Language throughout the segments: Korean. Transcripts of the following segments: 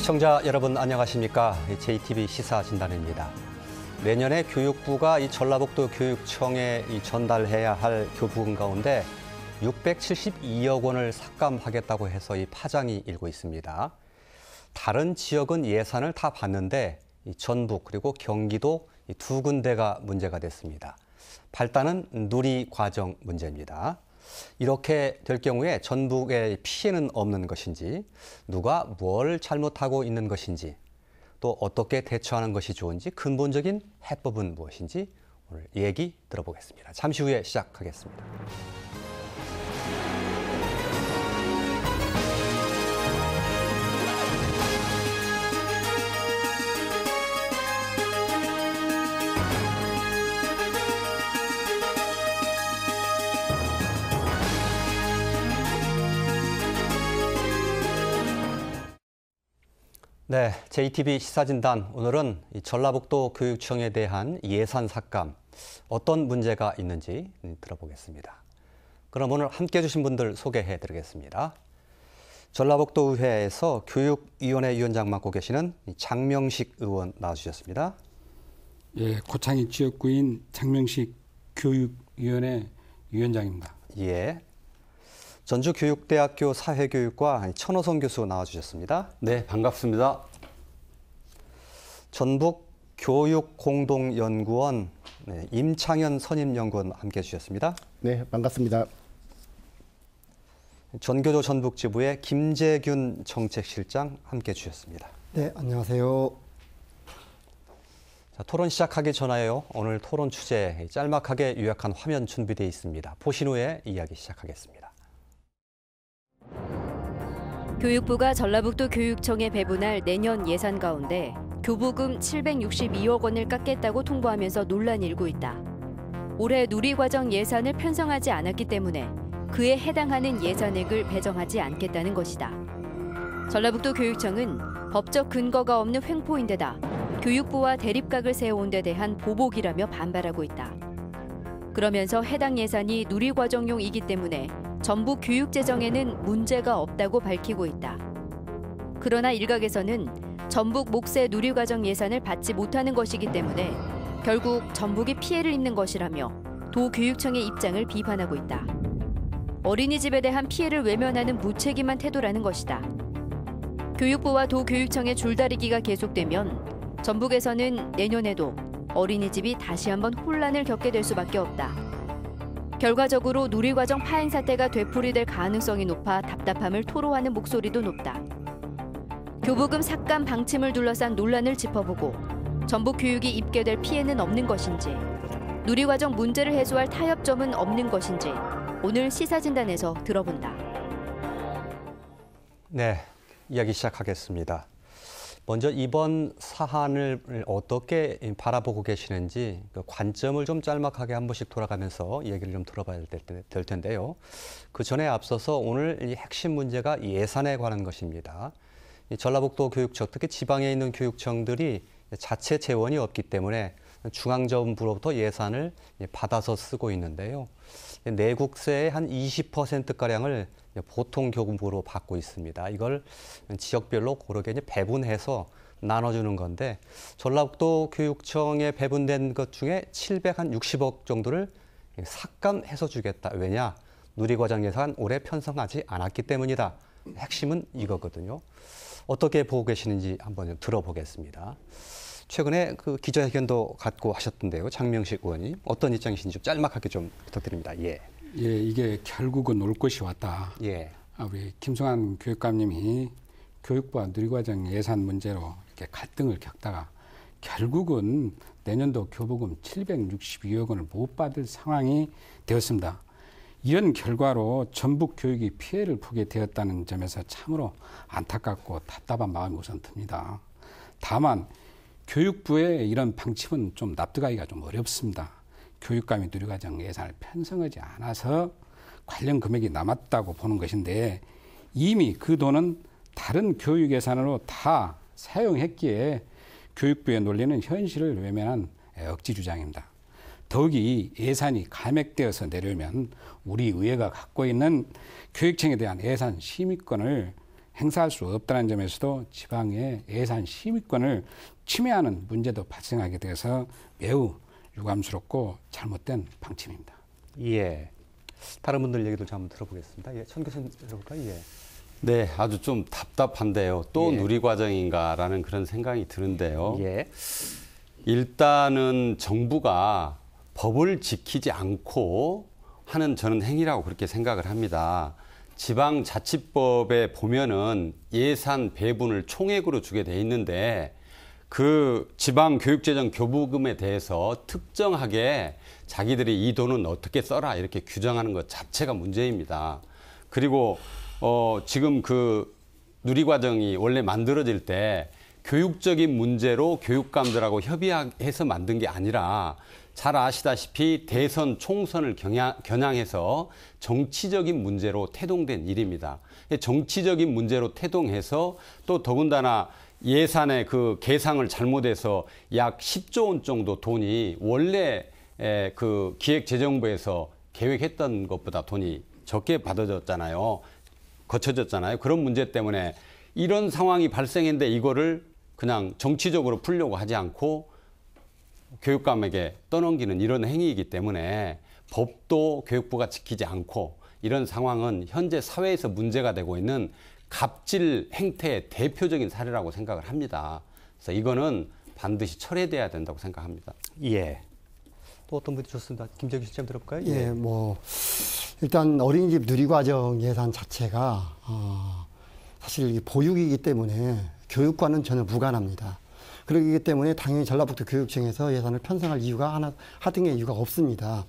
시청자 여러분 안녕하십니까? JTB 시사 진단입니다. 내년에 교육부가 이 전라북도 교육청에 이 전달해야 할 교부금 가운데 672억 원을 삭감하겠다고 해서 이 파장이 일고 있습니다. 다른 지역은 예산을 다 받는데 이 전북 그리고 경기도 두 군데가 문제가 됐습니다. 발단은 누리 과정 문제입니다. 이렇게 될 경우에 전북에 피해는 없는 것인지, 누가 뭘 잘못하고 있는 것인지, 또 어떻게 대처하는 것이 좋은지 근본적인 해법은 무엇인지 오늘 얘기 들어보겠습니다. 잠시 후에 시작하겠습니다. 네, JTB 시사진단 오늘은 전라북도 교육청에 대한 예산 삭감 어떤 문제가 있는지 들어보겠습니다. 그럼 오늘 함께 해주신 분들 소개해드리겠습니다. 전라북도 의회에서 교육위원회 위원장 맡고 계시는 장명식 의원 나와주셨습니다. 예, 고창이 지역구인 장명식 교육위원회 위원장입니다. 예, 전주교육대학교 사회교육과 천호성 교수 나와주셨습니다. 네, 반갑습니다. 전북 교육공동연구원 네, 임창현 선임연구원 함께 해 주셨습니다. 네, 반갑습니다. 전교조 전북지부의 김재균 정책실장 함께 해 주셨습니다. 네, 안녕하세요. 자, 토론 시작하기 전하여 오늘 토론 주제 짤막하게 요약한 화면 준비되어 있습니다. 보신 후에 이야기 시작하겠습니다. 교육부가 전라북도 교육청에 배분할 내년 예산 가운데 교부금 762억 원을 깎겠다고 통보하면서 논란이 일고 있다. 올해 누리과정 예산을 편성하지 않았기 때문에 그에 해당하는 예산액을 배정하지 않겠다는 것이다. 전라북도 교육청은 법적 근거가 없는 횡포인데다 교육부와 대립각을 세워온 데 대한 보복이라며 반발하고 있다. 그러면서 해당 예산이 누리과정용이기 때문에 전북 교육 재정에는 문제가 없다고 밝히고 있다. 그러나 일각에서는 전북 목세 누리과정 예산을 받지 못하는 것이기 때문에 결국 전북이 피해를 입는 것이라며 도교육청의 입장을 비판하고 있다. 어린이집에 대한 피해를 외면하는 무책임한 태도라는 것이다. 교육부와 도교육청의 줄다리기가 계속되면 전북에서는 내년에도 어린이집이 다시 한번 혼란을 겪게 될 수밖에 없다. 결과적으로 누리과정 파행 사태가 되풀이될 가능성이 높아 답답함을 토로하는 목소리도 높다. 교부금 삭감 방침을 둘러싼 논란을 짚어보고 전북 교육이 입게 될 피해는 없는 것인지 누리과정 문제를 해소할 타협점은 없는 것인지 오늘 시사진단에서 들어본다. 네, 이야기 시작하겠습니다. 먼저 이번 사안을 어떻게 바라보고 계시는지 그 관점을 좀 짤막하게 한 번씩 돌아가면서 얘기를 좀 들어봐야 될 텐데요. 그 전에 앞서서 오늘 이 핵심 문제가 예산에 관한 것입니다. 이 전라북도 교육청, 특히 지방에 있는 교육청들이 자체 재원이 없기 때문에 중앙정부로부터 예산을 받아서 쓰고 있는데요. 내국세의 한 20%가량을 보통 교부로 받고 있습니다. 이걸 지역별로 고르게 배분해서 나눠주는 건데 전라북도 교육청에 배분된 것 중에 760억 정도를 삭감해서 주겠다. 왜냐? 누리과정 예산 올해 편성하지 않았기 때문이다. 핵심은 이거거든요. 어떻게 보고 계시는지 한번 들어보겠습니다. 최근에 그 기자회견도 갖고 하셨던데요. 장명식 의원이 어떤 입장이신지 좀 짤막하게 좀 부탁드립니다. 예. 예, 이게 결국은 올 것이 왔다. 예. 아, 우리 김성환 교육감님이 교육부와 누리과정 예산 문제로 이렇게 갈등을 겪다가 결국은 내년도 교부금 762억 원을 못 받을 상황이 되었습니다. 이런 결과로 전북 교육이 피해를 보게 되었다는 점에서 참으로 안타깝고 답답한 마음이 우선 듭니다. 다만 교육부의 이런 방침은 좀 납득하기가 좀 어렵습니다. 교육감이 누리과정 예산을 편성하지 않아서 관련 금액이 남았다고 보는 것인데 이미 그 돈은 다른 교육 예산으로 다 사용했기에 교육부의 논리는 현실을 외면한 억지 주장입니다. 더욱이 예산이 감액되어서 내려오면 우리 의회가 갖고 있는 교육청에 대한 예산 심의권을 행사할 수 없다는 점에서도 지방의 예산 심의권을 침해하는 문제도 발생하게 돼서 매우 유감스럽고 잘못된 방침입니다. 예. 다른 분들 얘기도 좀 한번 들어보겠습니다. 예, 천 교수님 들어볼까요? 예. 네, 아주 좀 답답한데요. 또 예. 누리 과정인가라는 그런 생각이 드는데요. 예. 일단은 정부가 법을 지키지 않고 하는 저는 행위라고 그렇게 생각을 합니다. 지방자치법에 보면은 예산 배분을 총액으로 주게 돼 있는데 그 지방교육재정 교부금에 대해서 특정하게 자기들이 이 돈은 어떻게 써라 이렇게 규정하는 것 자체가 문제입니다. 그리고 어 지금 그 누리과정이 원래 만들어질 때 교육적인 문제로 교육감들하고 협의해서 만든 게 아니라 잘 아시다시피 대선 총선을 겨냥, 겨냥 해서 정치적인 문제로 태동된 일입니다. 정치적인 문제로 태동해서 또 더군다나 예산의 그 계상을 잘못해서 약 10조 원 정도 돈이 원래 그 기획재정부에서 계획했던 것보다 돈이 적게 받아졌잖아요. 거쳐졌잖아요. 그런 문제 때문에 이런 상황이 발생했는데 이거를 그냥 정치적으로 풀려고 하지 않고 교육감에게 떠넘기는 이런 행위이기 때문에 법도 교육부가 지키지 않고 이런 상황은 현재 사회에서 문제가 되고 있는 갑질 행태의 대표적인 사례라고 생각을 합니다. 그래서 이거는 반드시 철회돼야 된다고 생각합니다. 예. 또 어떤 분이 좋습니다. 김재규 씨좀 들어볼까요? 예, 뭐 일단 어린이집 누리과정 예산 자체가 어, 사실 보육이기 때문에 교육과는 전혀 무관합니다. 그렇기 때문에 당연히 전라북도 교육청에서 예산을 편성할 이유가 하나 하등의 이유가 없습니다.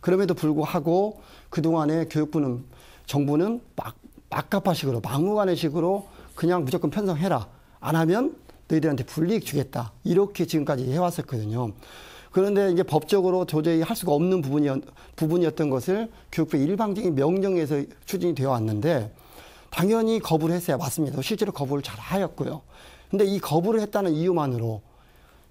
그럼에도 불구하고 그동안에 교육부는 정부는 막 막가파식으로 막무가내식으로 그냥 무조건 편성해라. 안 하면 너희들한테 불이익 주겠다. 이렇게 지금까지 해왔었거든요. 그런데 이제 법적으로 도저히 할 수가 없는 부분이었, 부분이었던 것을 교육부의 일방적인 명령에서 추진이 되어 왔는데 당연히 거부를 했어야 맞습니다. 실제로 거부를 잘 하였고요. 근데 이 거부를 했다는 이유만으로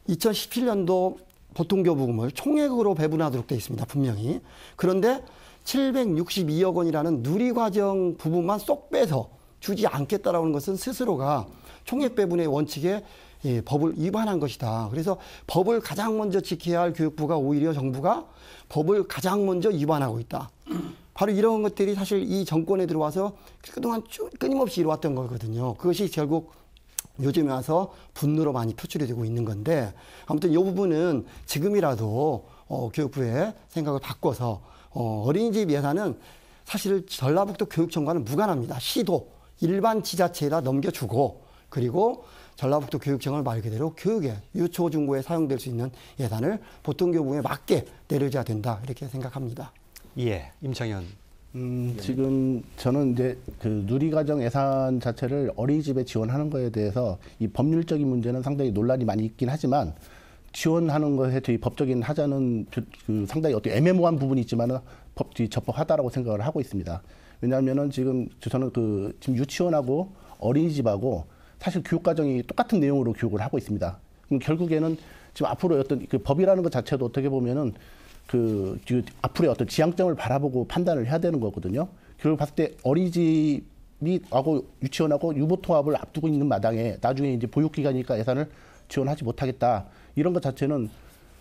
2017년도 보통교부금을 총액으로 배분하도록 되어 있습니다. 분명히. 그런데 762억 원이라는 누리과정 부분만 쏙 빼서 주지 않겠다라는 것은 스스로가 총액 배분의 원칙에 예, 법을 위반한 것이다. 그래서 법을 가장 먼저 지켜야 할 교육부가 오히려 정부가 법을 가장 먼저 위반하고 있다. 바로 이런 것들이 사실 이 정권에 들어와서 그동안 쭉 끊임없이 이루어왔던 거거든요. 그것이 결국 요즘에 와서 분노로 많이 표출이 되고 있는 건데 아무튼 이 부분은 지금이라도 어, 교육부의 생각을 바꿔서 어, 어린이집 예산은 사실 전라북도 교육청과는 무관합니다. 시도 일반 지자체에다 넘겨주고 그리고 전라북도 교육청을 말 그대로 교육에 유초 중고에 사용될 수 있는 예산을 보통 교부에 맞게 내려줘야 된다 이렇게 생각합니다. 예, 임창현. 음, 지금 저는 이제 그 누리과정 예산 자체를 어린이집에 지원하는 거에 대해서 이 법률적인 문제는 상당히 논란이 많이 있긴 하지만 지원하는 것에 저희 법적인 하자는 그 상당히 어떤 애매모호한 부분이 있지만은 법, 적법하다라고 생각을 하고 있습니다. 왜냐하면은 지금 저는 그 지금 유치원하고 어린이집하고 사실 교육 과정이 똑같은 내용으로 교육을 하고 있습니다. 그럼 결국에는 지금 앞으로 어떤 그 법이라는 것 자체도 어떻게 보면은 그, 그 앞으로의 어떤 지향점을 바라보고 판단을 해야 되는 거거든요. 결국 봤을 때 어린이집이 하고 유치원하고 유보 통합을 앞두고 있는 마당에 나중에 이제 보육기관이니까 예산을 지원하지 못하겠다. 이런 것 자체는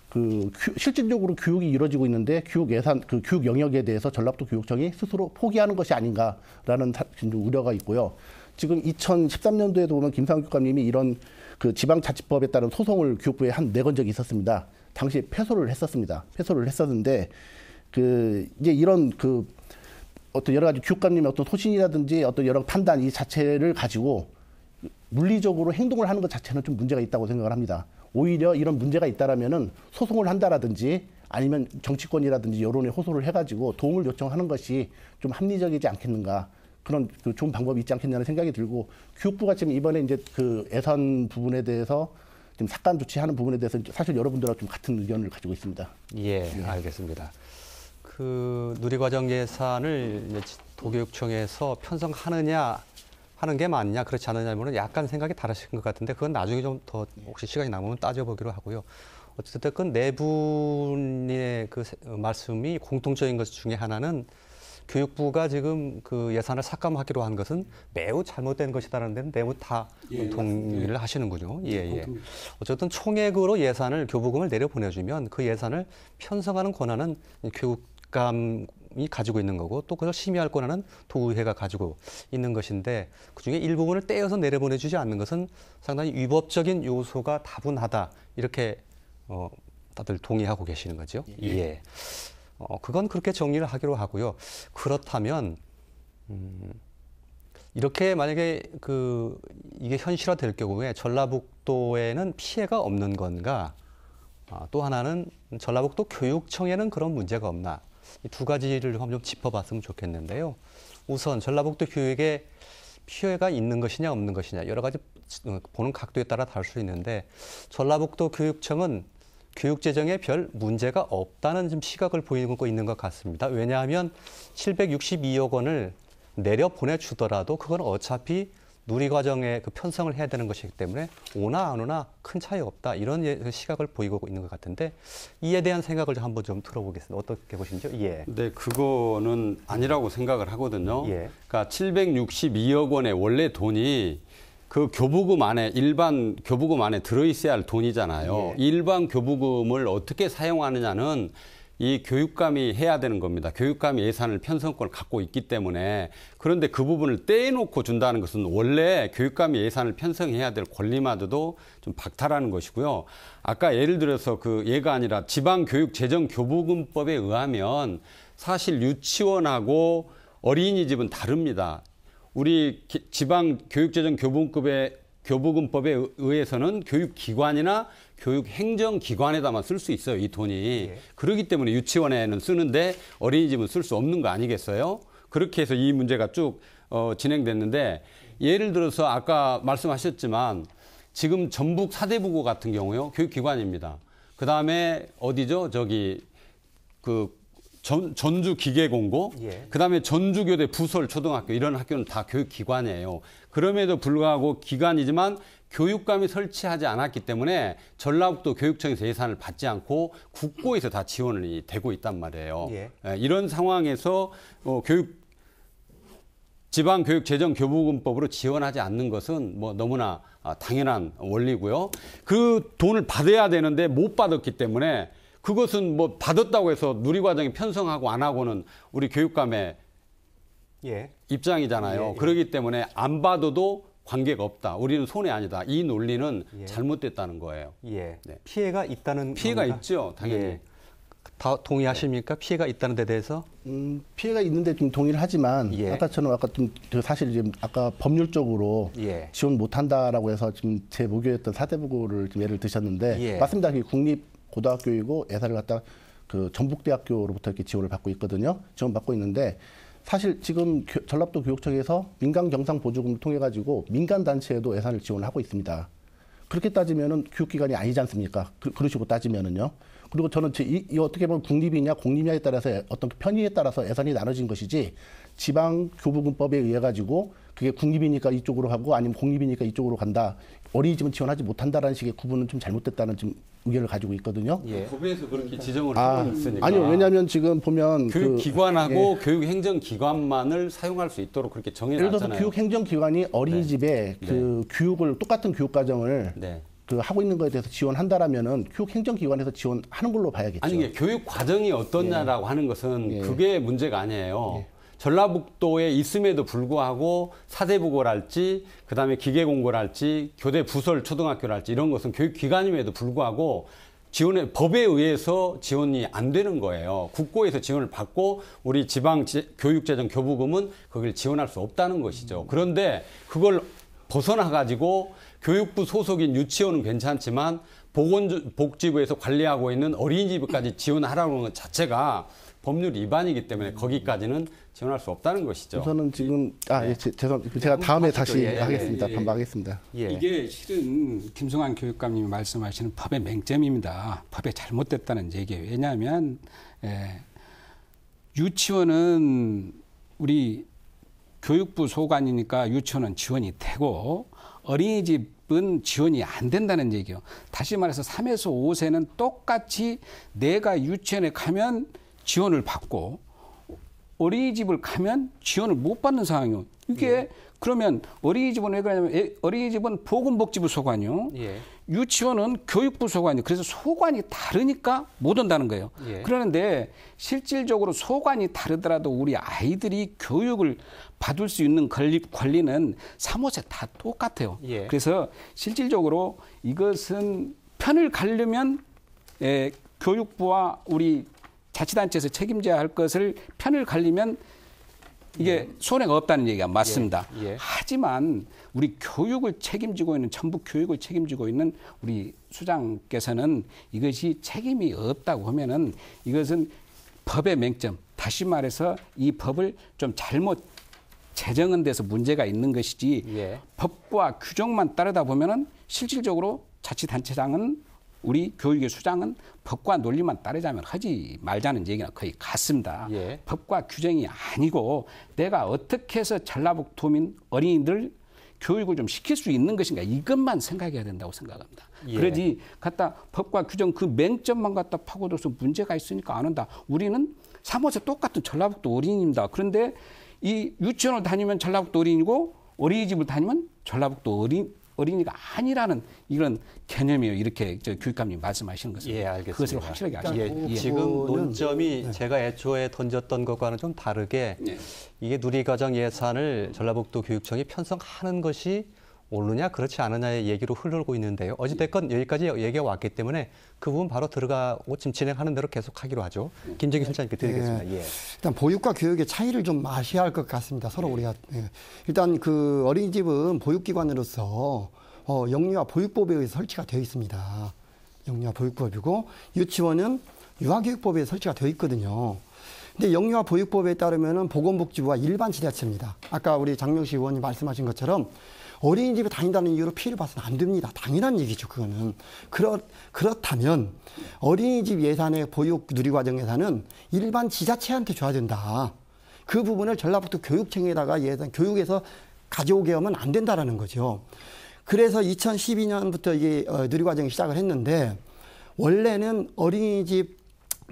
그 실질적으로 교육이 이루어지고 있는데 교육 예산 그 교육 영역에 대해서 전라북도 교육청이 스스로 포기하는 것이 아닌가라는 우려가 있고요. 지금 2013년도에도 보면 김상욱 교감님이 이런 그 지방자치법에 따른 소송을 교육부에 한 내건 적이 있었습니다. 당시에 패소를 했었습니다. 패소를 했었는데 그 이제 이런 그 어떤 여러 가지 교육감님의 어떤 소신이라든지 어떤 여러 판단 이 자체를 가지고 물리적으로 행동을 하는 것 자체는 좀 문제가 있다고 생각을 합니다. 오히려 이런 문제가 있다라면은 소송을 한다라든지 아니면 정치권이라든지 여론에 호소를 해가지고 도움을 요청하는 것이 좀 합리적이지 않겠는가 그런 그 좋은 방법이 있지 않겠냐는 생각이 들고 교육부가 지금 이번에 이제 그 예산 부분에 대해서 지금 삭감 조치하는 부분에 대해서 사실 여러분들하고 좀 같은 의견을 가지고 있습니다. 예, 네. 알겠습니다. 그 누리과정 예산을 도교육청에서 편성하느냐 하는 게 맞냐 그렇지 않느냐는 약간 생각이 다르신 것 같은데 그건 나중에 좀 더 혹시 시간이 남으면 따져보기로 하고요. 어쨌든 네 분의 그 말씀이 공통적인 것 중에 하나는 교육부가 지금 그 예산을 삭감하기로 한 것은 매우 잘못된 것이다라는 데는 매우 다 예, 동의를 예. 하시는군요. 예, 예. 어쨌든 총액으로 예산을 교부금을 내려보내주면 그 예산을 편성하는 권한은 교육감 이 가지고 있는 거고 또 그걸 심의할 권한은 도의회가 가지고 있는 것인데 그중에 일부분을 떼어서 내려보내주지 않는 것은 상당히 위법적인 요소가 다분하다 이렇게 어, 다들 동의하고 계시는 거죠. 예. 어, 그건 그렇게 정리를 하기로 하고요. 그렇다면 음, 이렇게 만약에 그 이게 현실화 될 경우에 전라북도에는 피해가 없는 건가? 아, 또 하나는 전라북도 교육청에는 그런 문제가 없나? 이 두 가지를 좀 짚어봤으면 좋겠는데요. 우선 전라북도 교육에 피해가 있는 것이냐 없는 것이냐 여러 가지 어, 보는 각도에 따라 다를 수 있는데 전라북도 교육청은 교육 재정에 별 문제가 없다는 좀 시각을 보이고 있는 것 같습니다. 왜냐하면 762억 원을 내려 보내주더라도 그건 어차피 누리과정에 그 편성을 해야 되는 것이기 때문에 오나 안 오나 큰 차이 없다 이런 예- 시각을 보이고 있는 것 같은데 이에 대한 생각을 좀 한번 좀 들어보겠습니다. 어떻게 보시죠? 예. 네, 그거는 아니라고 생각을 하거든요. 예. 그러니까 762억 원의 원래 돈이 그 교부금 안에 일반 교부금 안에 들어 있어야 할 돈이잖아요. 예. 일반 교부금을 어떻게 사용하느냐는 이 교육감이 해야 되는 겁니다. 교육감이 예산을 편성권을 갖고 있기 때문에 그런데 그 부분을 떼놓고 준다는 것은 원래 교육감이 예산을 편성해야 될 권리마저도 좀 박탈하는 것이고요. 아까 예를 들어서 그 예가 아니라 지방교육재정교부금법에 의하면 사실 유치원하고 어린이집은 다릅니다. 우리 기- 지방 교육재정 교부금법에 교부금법에 의- 의해서는 교육기관이나 교육행정기관에다만 쓸 수 있어요, 이 돈이. 그렇기 때문에 유치원에는 쓰는데 어린이집은 쓸 수 없는 거 아니겠어요? 그렇게 해서 이 문제가 쭉 어, 진행됐는데 예를 들어서 아까 말씀하셨지만 지금 전북 사대부고 같은 경우요, 교육기관입니다. 그 다음에 어디죠? 저기 그 전, 전주 기계공고, 예. 그 다음에 전주교대 부설 초등학교 이런 학교는 다 교육기관이에요. 그럼에도 불구하고 기관이지만 교육감이 설치하지 않았기 때문에 전라북도 교육청에서 예산을 받지 않고 국고에서 다 지원이 되고 있단 말이에요. 예. 예, 이런 상황에서 어, 교육 지방교육재정교부금법으로 지원하지 않는 것은 뭐 너무나 아, 당연한 원리고요. 그 돈을 받아야 되는데 못 받았기 때문에 그것은 뭐 받았다고 해서 누리과정에 편성하고 안 하고는 우리 교육감의 예. 입장이잖아요. 예, 예. 그렇기 때문에 안 받아도 관계가 없다. 우리는 손해 아니다. 이 논리는 예. 잘못됐다는 거예요. 예. 네. 피해가 있다는 피해가 겁니까? 있죠, 당연히. 예. 다 동의하십니까? 피해가 있다는 데 대해서? 음, 피해가 있는데 좀 동의를 하지만 예. 아까처럼 아까 좀그 사실 지금 아까 법률적으로 예. 지원 못한다라고 해서 지금 제 모교였던 사대부고를 좀 예를 드셨는데 예. 맞습니다. 그게 국립 고등학교이고 예산을 갖다 그 전북대학교로부터 이렇게 지원을 받고 있거든요. 지원 받고 있는데 사실 지금 교- 전라도 교육청에서 민간 경상 보조금을 통해 가지고 민간 단체에도 예산을 지원을 하고 있습니다. 그렇게 따지면은 교육기관이 아니지 않습니까? 그, 그러시고 따지면은요. 그리고 저는 제- 이, 이 어떻게 보면 국립이냐 공립이냐에 따라서 어떤 편의에 따라서 예산이 나눠진 것이지 지방 교부금법에 의해 가지고 그게 국립이니까 이쪽으로 가고 아니면 공립이니까 이쪽으로 간다. 어린이집은 지원하지 못한다라는 식의 구분은 좀 잘못됐다는 좀 의견을 가지고 있거든요. 예. 법에서 그렇게 지정을 아, 하고 있으니까. 아니요. 왜냐하면 지금 보면 그- 교육기관하고 교육행정기관만을 사용할 수 있도록 그렇게 예를 들어서 정해놨잖아요. 교육행정기관이 어린이집에 그 교육을 똑같은 교육과정을 네. 그 하고 있는 거에 대해서 지원한다라면은 교육 행정기관에서 지원하는 걸로 봐야겠죠. 아니 이게 교육 과정이 어떻냐라고 하는 것은 예. 그게 문제가 아니에요. 전라북도에 있음에도 불구하고 사대부고랄지 그다음에 기계공고랄지 교대 부설 초등학교랄지 이런 것은 교육기관임에도 불구하고 지원의 법에 의해서 지원이 안 되는 거예요. 국고에서 지원을 받고 우리 지방 지- 교육재정 교부금은 거기를 지원할 수 없다는 것이죠. 그런데 그걸 벗어나 가지고 교육부 소속인 유치원은 괜찮지만 보건복지부에서 관리하고 있는 어린이집까지 지원하라는 것 자체가 법률 위반이기 때문에 거기까지는 지원할 수 없다는 것이죠. 우선은 지금 아 예, 제- 죄송 제가 다음에 하시죠. 다시 예, 예, 하겠습니다. 예, 예. 반박하겠습니다. 예. 이게 실은 김성환 교육감님이 말씀하시는 법의 맹점입니다. 법에 잘못됐다는 얘기예요. 왜냐하면 에, 유치원은 우리 교육부 소관이니까 유치원은 지원이 되고 어린이집 은 지원이 안 된다는 얘기예요. 다시 말해서 3에서 5세는 똑같이 내가 유치원에 가면 지원을 받고 어린이집을 가면 지원을 못 받는 상황이요. 이게 예. 그러면 어린이집은 왜 그러냐면 어린이집은 보건복지부 소관이요. 예. 유치원은 교육부 소관이요. 그래서 소관이 다르니까 못 온다는 거예요. 예. 그러는데 실질적으로 소관이 다르더라도 우리 아이들이 교육을 받을 수 있는 권리, 권리는 사무소에 다 똑같아요. 예. 그래서 실질적으로 이것은 편을 가려면 에, 교육부와 우리 자치단체에서 책임져야 할 것을 편을 갈리면 이게 음. 손해가 없다는 얘기가 맞습니다. 예, 예. 하지만 우리 교육을 책임지고 있는 전북 교육을 책임지고 있는 우리 수장께서는 이것이 책임이 없다고 하면은 이것은 법의 맹점 다시 말해서 이 법을 좀 잘못 제정은 돼서 문제가 있는 것이지 예. 법과 규정만 따르다 보면은 실질적으로 자치단체장은 우리 교육의 수장은 법과 논리만 따르자면 하지 말자는 얘기가 거의 같습니다. 예. 법과 규정이 아니고 내가 어떻게 해서 전라북도민 어린이들 교육을 좀 시킬 수 있는 것인가 이것만 생각해야 된다고 생각합니다. 예. 그러지 갖다 법과 규정 그 맹점만 갖다 파고들어서 문제가 있으니까 안 한다. 우리는 사무소 똑같은 전라북도 어린이입니다. 그런데 이 유치원을 다니면 전라북도 어린이고 어린이집을 다니면 전라북도 어린 어린이가 아니라는 이런 개념이에요. 이렇게 저 교육감님 말씀하시는 것은. 예, 알겠습니다. 그것을 확실하게 아시죠. 예, 예. 지금 논점이 네. 제가 애초에 던졌던 것과는 좀 다르게 네. 이게 누리과정 예산을 전라북도 교육청이 편성하는 것이 옳느냐 그렇지 않느냐의 얘기로 흘러고 있는데요. 어찌됐건 여기까지 얘기가 왔기 때문에 그 부분 바로 들어가고 지금 진행하는 대로 계속 하기로 하죠. 김정희 실장님께 드리겠습니다. 예. 예. 일단 보육과 교육의 차이를 좀 아셔야 할 것 같습니다. 서로 예. 우리가 예. 일단 그 어린이집은 보육기관으로서 어, 영유아 보육법에 의해서 설치가 되어 있습니다. 영유아 보육법이고 유치원은 유아교육법에 설치가 되어 있거든요. 근데 영유아 보육법에 따르면은 보건복지부와 일반 지자체입니다. 아까 우리 장명식 의원님 말씀하신 것처럼 어린이집에 다닌다는 이유로 피해를 봐서는 안 됩니다. 당연한 얘기죠, 그거는. 그렇, 그렇다면 어린이집 예산의 보육 누리과정 예산은 일반 지자체한테 줘야 된다. 그 부분을 전라북도 교육청에다가 예산, 교육에서 가져오게 하면 안 된다라는 거죠. 그래서 2012년부터 이게 어, 누리 과정이 시작을 했는데 원래는 어린이집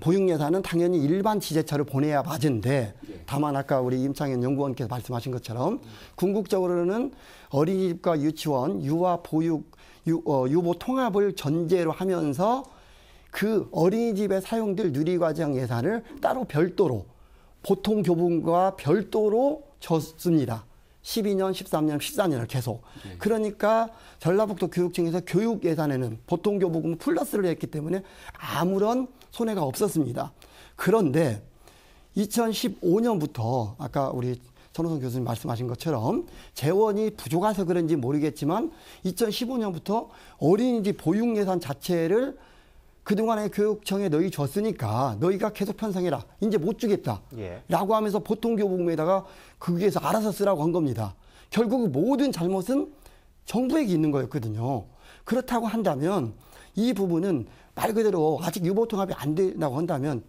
보육 예산은 당연히 일반 지자체로 보내야 맞은데 다만 아까 우리 임창현 연구원께서 말씀하신 것처럼 궁극적으로는 어린이집과 유치원 유아 보육 유, 어, 유보 통합을 전제로 하면서 그 어린이집에 사용될 누리과정 예산을 따로 별도로 보통 교분과 별도로 줬습니다. 12년, 13년, 14년을 계속. 네. 그러니까 전라북도 교육청에서 교육 예산에는 보통 교부금 플러스를 했기 때문에 아무런 손해가 없었습니다. 그런데 2015년부터 아까 우리 전호성 교수님 말씀하신 것처럼 재원이 부족해서 그런지 모르겠지만 2015년부터 어린이집 보육 예산 자체를 그동안에 교육청에 너희 줬으니까 너희가 계속 편성해라. 이제 못 주겠다. 예. 라고 하면서 보통 교부금에다가 거기에서 알아서 쓰라고 한 겁니다. 결국 모든 잘못은 정부에게 있는 거였거든요. 그렇다고 한다면 이 부분은 말 그대로 아직 유보통합이 안 된다고 한다면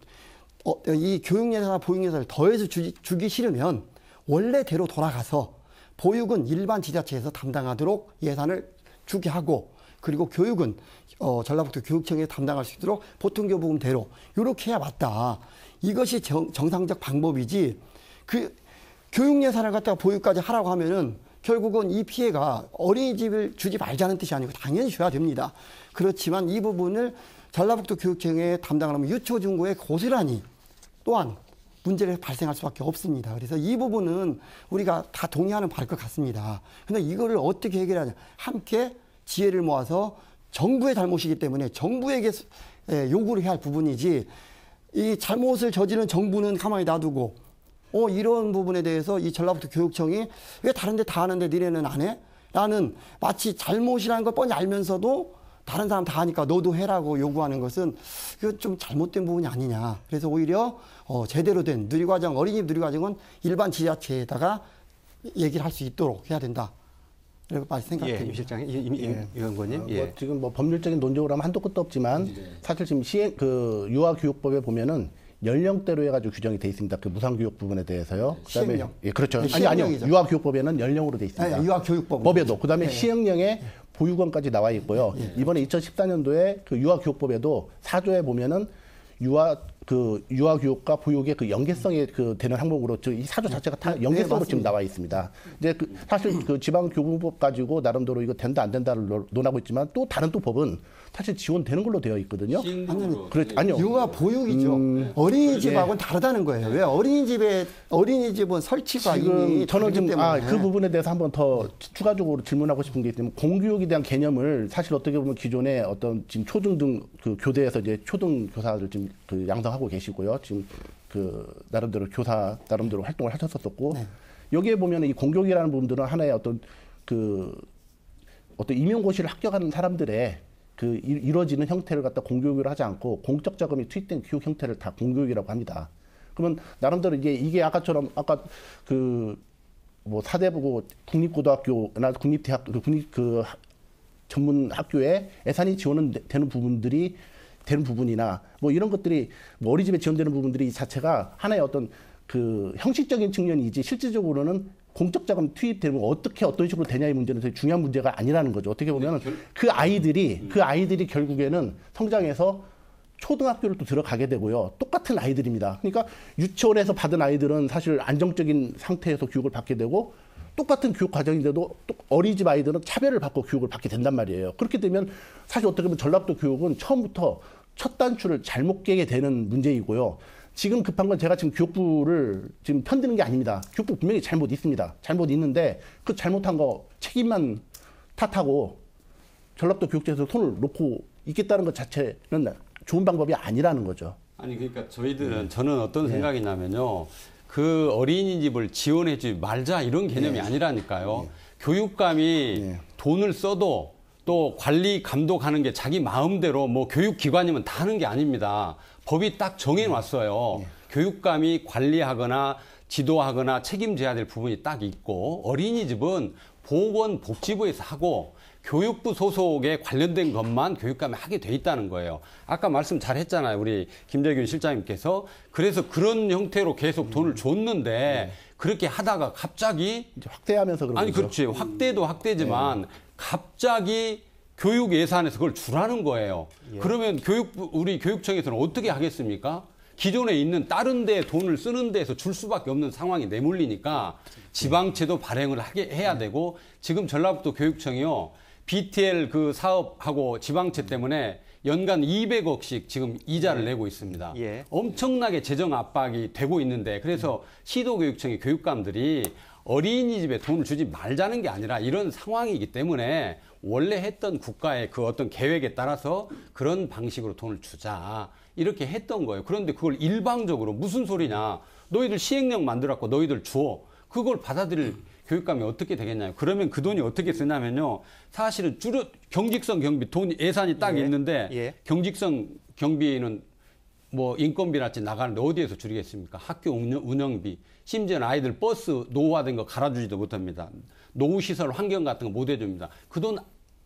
어, 이 교육예산이나 보육예산을 더해서 주기, 주기 싫으면 원래대로 돌아가서 보육은 일반 지자체에서 담당하도록 예산을 주게 하고 그리고 교육은 어, 전라북도 교육청에 담당할 수 있도록 보통교부금대로 이렇게 해야 맞다. 이것이 정, 정상적 방법이지 그 교육 예산을 갖다가 보육까지 하라고 하면은 결국은 이 피해가 어린이집을 주지 말자는 뜻이 아니고 당연히 줘야 됩니다. 그렇지만 이 부분을 전라북도 교육청에 담당하면 유초중고에 고스란히 또한 문제를 발생할 수밖에 없습니다. 그래서 이 부분은 우리가 다 동의하는 바일 것 같습니다. 근데 이거를 어떻게 해결하냐. 함께 지혜를 모아서 정부의 잘못이기 때문에 정부에게 요구를 해야 할 부분이지 이 잘못을 저지른 정부는 가만히 놔두고 어 이런 부분에 대해서 이 전라북도 교육청이 왜 다른 데 다 하는데 니네는 안 해? 라는 마치 잘못이라는 걸 뻔히 알면서도 다른 사람 다 하니까 너도 해라고 요구하는 것은 그건 좀 잘못된 부분이 아니냐. 그래서 오히려 어, 제대로 된 누리과정, 어린이집 누리과정은 일반 지자체에다가 얘기를 할 수 있도록 해야 된다. 이렇게 많이 생각됩니다. 예, 임 실장, 임, 임, 예. 의원님. 어, 예. 뭐 지금 뭐 법률적인 논적으로 하면 한도 끝도 없지만 네. 사실 지금 시행 그 유아 교육법에 보면은 연령대로 해가지고 규정이 돼 있습니다. 그 무상교육 부분에 대해서요. 그다음에 시행령. 예, 그렇죠. 네, 아니 아니요. 유아교육법에는 연령으로 돼 있습니다. 아니, 유아교육법 법에도 그다음에 네. 시행령에 보육원까지 나와 있고요. 예. 이번에 2014년도에 그 유아교육법에도 사조에 보면은 유아 그 유아 교육과 보육의 그 연계성이 그 되는 항목으로 이 사조 자체가 다 네, 연계성으로 네, 지금 나와 있습니다. 이제 그 사실 그 지방 교부법 가지고 나름대로 이거 된다 안 된다를 논하고 있지만 또 다른 또 법은 사실 지원되는 걸로 되어 있거든요. 그렇지 아니요. 육아 보육이죠. 음, 어린이집하고는 다르다는 거예요. 왜 어린이집에 어린이집은 설치가 지금 이미 저는 좀 때문에 아, 그 부분에 대해서 한번 더 추가적으로 질문하고 싶은 게 있다면 공교육에 대한 개념을 사실 어떻게 보면 기존에 어떤 지금 초등 등그 교대에서 이제 초등 교사들 지금 그 양성하고 계시고요. 지금 그 나름대로 교사 나름대로 활동을 하셨었고 네. 여기에 보면 이 공교육이라는 부분들은 하나의 어떤 그 어떤 임용고시를 합격하는 사람들의 그 이- 이루어지는 형태를 갖다 공교육을 하지 않고 공적 자금이 투입된 교육 형태를 다 공교육이라고 합니다. 그러면 나름대로 이게 이게 아까처럼 아까 그뭐 사대부고 국립고등학교나 국립대학 그 국립 그 하- 전문 학교에 예산이 지원은 되- 되는 부분들이 되는 부분이나 뭐 이런 것들이 뭐 어린이집에 지원되는 부분들이 이 자체가 하나의 어떤 그 형식적인 측면이지 실질적으로는 공적 자금 투입되면 어떻게 어떤 식으로 되냐의 문제는 되게 중요한 문제가 아니라는 거죠. 어떻게 보면 그 아이들이 그 아이들이 결국에는 성장해서 초등학교를 또 들어가게 되고요. 똑같은 아이들입니다. 그러니까 유치원에서 받은 아이들은 사실 안정적인 상태에서 교육을 받게 되고 똑같은 교육 과정인데도 또 어린이집 아이들은 차별을 받고 교육을 받게 된단 말이에요. 그렇게 되면 사실 어떻게 보면 전라도 교육은 처음부터 첫 단추를 잘못 깨게 되는 문제이고요. 지금 급한 건 제가 지금 교육부를 지금 편드는 게 아닙니다. 교육부 분명히 잘못 있습니다. 잘못 있는데 그 잘못한 거 책임만 탓하고 전라도 교육청에서 손을 놓고 있겠다는 것 자체는 좋은 방법이 아니라는 거죠. 아니 그러니까 저희들은 저는 어떤 생각이냐면요. 그 어린이집을 지원해주지 말자 이런 개념이 아니라니까요. 교육감이 네. 돈을 써도 또 관리 감독하는 게 자기 마음대로 뭐 교육기관이면 다 하는 게 아닙니다. 법이 딱 정해놨어요. 교육감이 관리하거나 지도하거나 책임져야 될 부분이 딱 있고 어린이집은 보건복지부에서 하고 교육부 소속에 관련된 것만 교육감이 하게 돼 있다는 거예요. 아까 말씀 잘 했잖아요. 우리 김대균 실장님께서. 그래서 그런 형태로 계속 돈을 줬는데 그렇게 하다가 갑자기 확대하면서 그런 아니 거죠. 그렇지. 확대도 확대지만 갑자기 교육 예산에서 그걸 주라는 거예요. 그러면 교육부 우리 교육청에서는 어떻게 하겠습니까? 기존에 있는 다른 데 돈을 쓰는 데에서 줄 수밖에 없는 상황이 내몰리니까 지방채도 발행을 하게 해야 되고 지금 전라북도 교육청이요. BTL 그 사업하고 지방채 때문에 연간 200억씩 지금 이자를 내고 있습니다. 예. 엄청나게 재정 압박이 되고 있는데 그래서 시도교육청의 교육감들이 어린이집에 돈을 주지 말자는 게 아니라 이런 상황이기 때문에 원래 했던 국가의 그 어떤 계획에 따라서 그런 방식으로 돈을 주자 이렇게 했던 거예요. 그런데 그걸 일방적으로 무슨 소리냐? 너희들 시행령 만들었고 너희들 줘. 그걸 받아들일 교육감이 어떻게 되겠냐요. 그러면 그 돈이 어떻게 쓰냐면요. 사실은 주로 경직성 경비 돈 예산이 딱 예. 있는데 예. 경직성 경비는 뭐 인건비랄지 나가는데 어디에서 줄이겠습니까? 학교 운영, 운영 비, 심지어는 아이들 버스 노후화된 거 갈아주지도 못합니다. 노후시설 환경 같은 거 못 해줍니다. 그 돈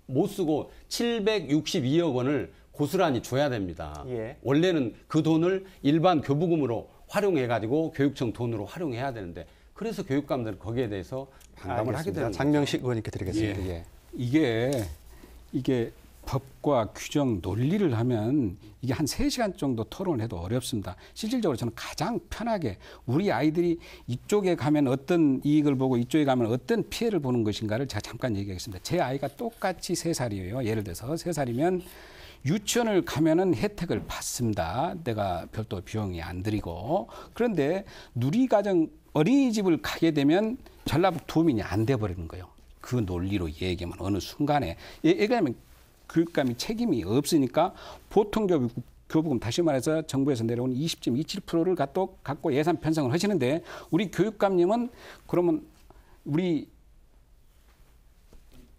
못 쓰고 762억 원을 고스란히 줘야 됩니다. 예. 원래는 그 돈을 일반 교부금으로 활용해가지고 교육청 돈으로 활용해야 되는데 그래서 교육감들은 거기에 대해서 반감을 하게. 되는. 장명식 의원님께 드리겠습니다. 예. 예. 이게 이게 법과 규정 논리를 하면 이게 한 세시간 정도 토론해도 어렵습니다. 실질적으로 저는 가장 편하게 우리 아이들이 이쪽에 가면 어떤 이익을 보고 이쪽에 가면 어떤 피해를 보는 것인가를 제가 잠깐 얘기하겠습니다. 제 아이가 똑같이 세살이에요 예를 들어서 세살이면 유치원을 가면은 혜택을 받습니다. 내가 별도 비용이 안 들이고. 그런데 누리과정 어린이집을 가게 되면 전라북 도민이 안 돼 버리는 거예요. 그 논리로 얘기하면 어느 순간에 예, 왜냐하면 교육감이 책임이 없으니까 보통 교육 교부금 다시 말해서 정부에서 내려온 20.27%를 갖고, 갖고 예산 편성을 하시는데 우리 교육감님은 그러면 우리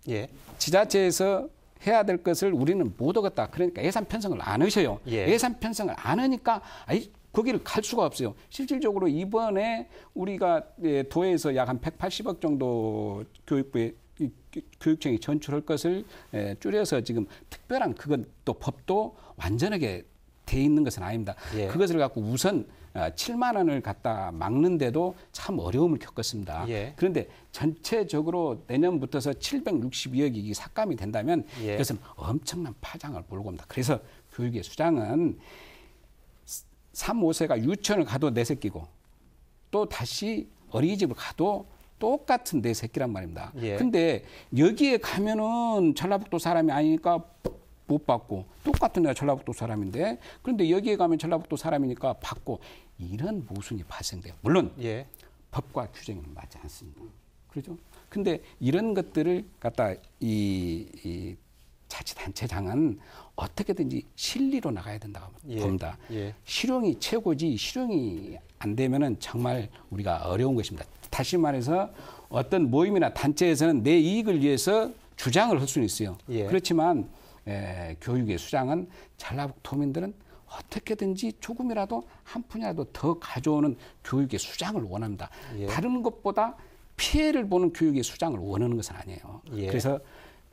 예. 지자체에서 해야 될 것을 우리는 못 얻었다. 그러니까 예산 편성을 안 하셔요. 예. 산 편성을 안 하니까 아이 거기를 갈 수가 없어요. 실질적으로 이번에 우리가 예, 도에서 약 한 180억 정도 교육부에 교- 교육청이 전출할 것을 에, 줄여서 지금 특별한 그건 또 법도 완전하게 돼 있는 것은 아닙니다. 예. 그것을 갖고 우선 아, 7만 원을 갖다 막는데도 참 어려움을 겪었습니다. 예. 그런데 전체적으로 내년부터서 762억이 이게 삭감이 된다면 예. 이것은 엄청난 파장을 몰고 옵니다. 그래서 교육의 수장은 3, 5세가 유치원을 가도 내 새끼고 또 다시 어린이집을 가도 똑같은 내 새끼란 말입니다. 예. 근데 여기에 가면은 전라북도 사람이 아니니까 못 받고 똑같은 내가 전라북도 사람인데 그런데 여기에 가면 전라북도 사람이니까 받고 이런 모순이 발생돼요. 물론 예. 법과 규정은 맞지 않습니다. 그렇죠? 근데 이런 것들을 갖다 이, 이 자치단체장은 어떻게든지 실리로 나가야 된다고 예. 봅니다. 예. 실용이 최고지 실용이 안 되면은 정말 우리가 어려운 것입니다. 다시 말해서 어떤 모임이나 단체에서는 내 이익을 위해서 주장을 할 수는 있어요. 예. 그렇지만 에, 교육의 수장은 전라북 도민들은 어떻게든지 조금이라도 한 푼이라도 더 가져오는 교육의 수장을 원합니다. 예. 다른 것보다 피해를 보는 교육의 수장을 원하는 것은 아니에요. 예. 그래서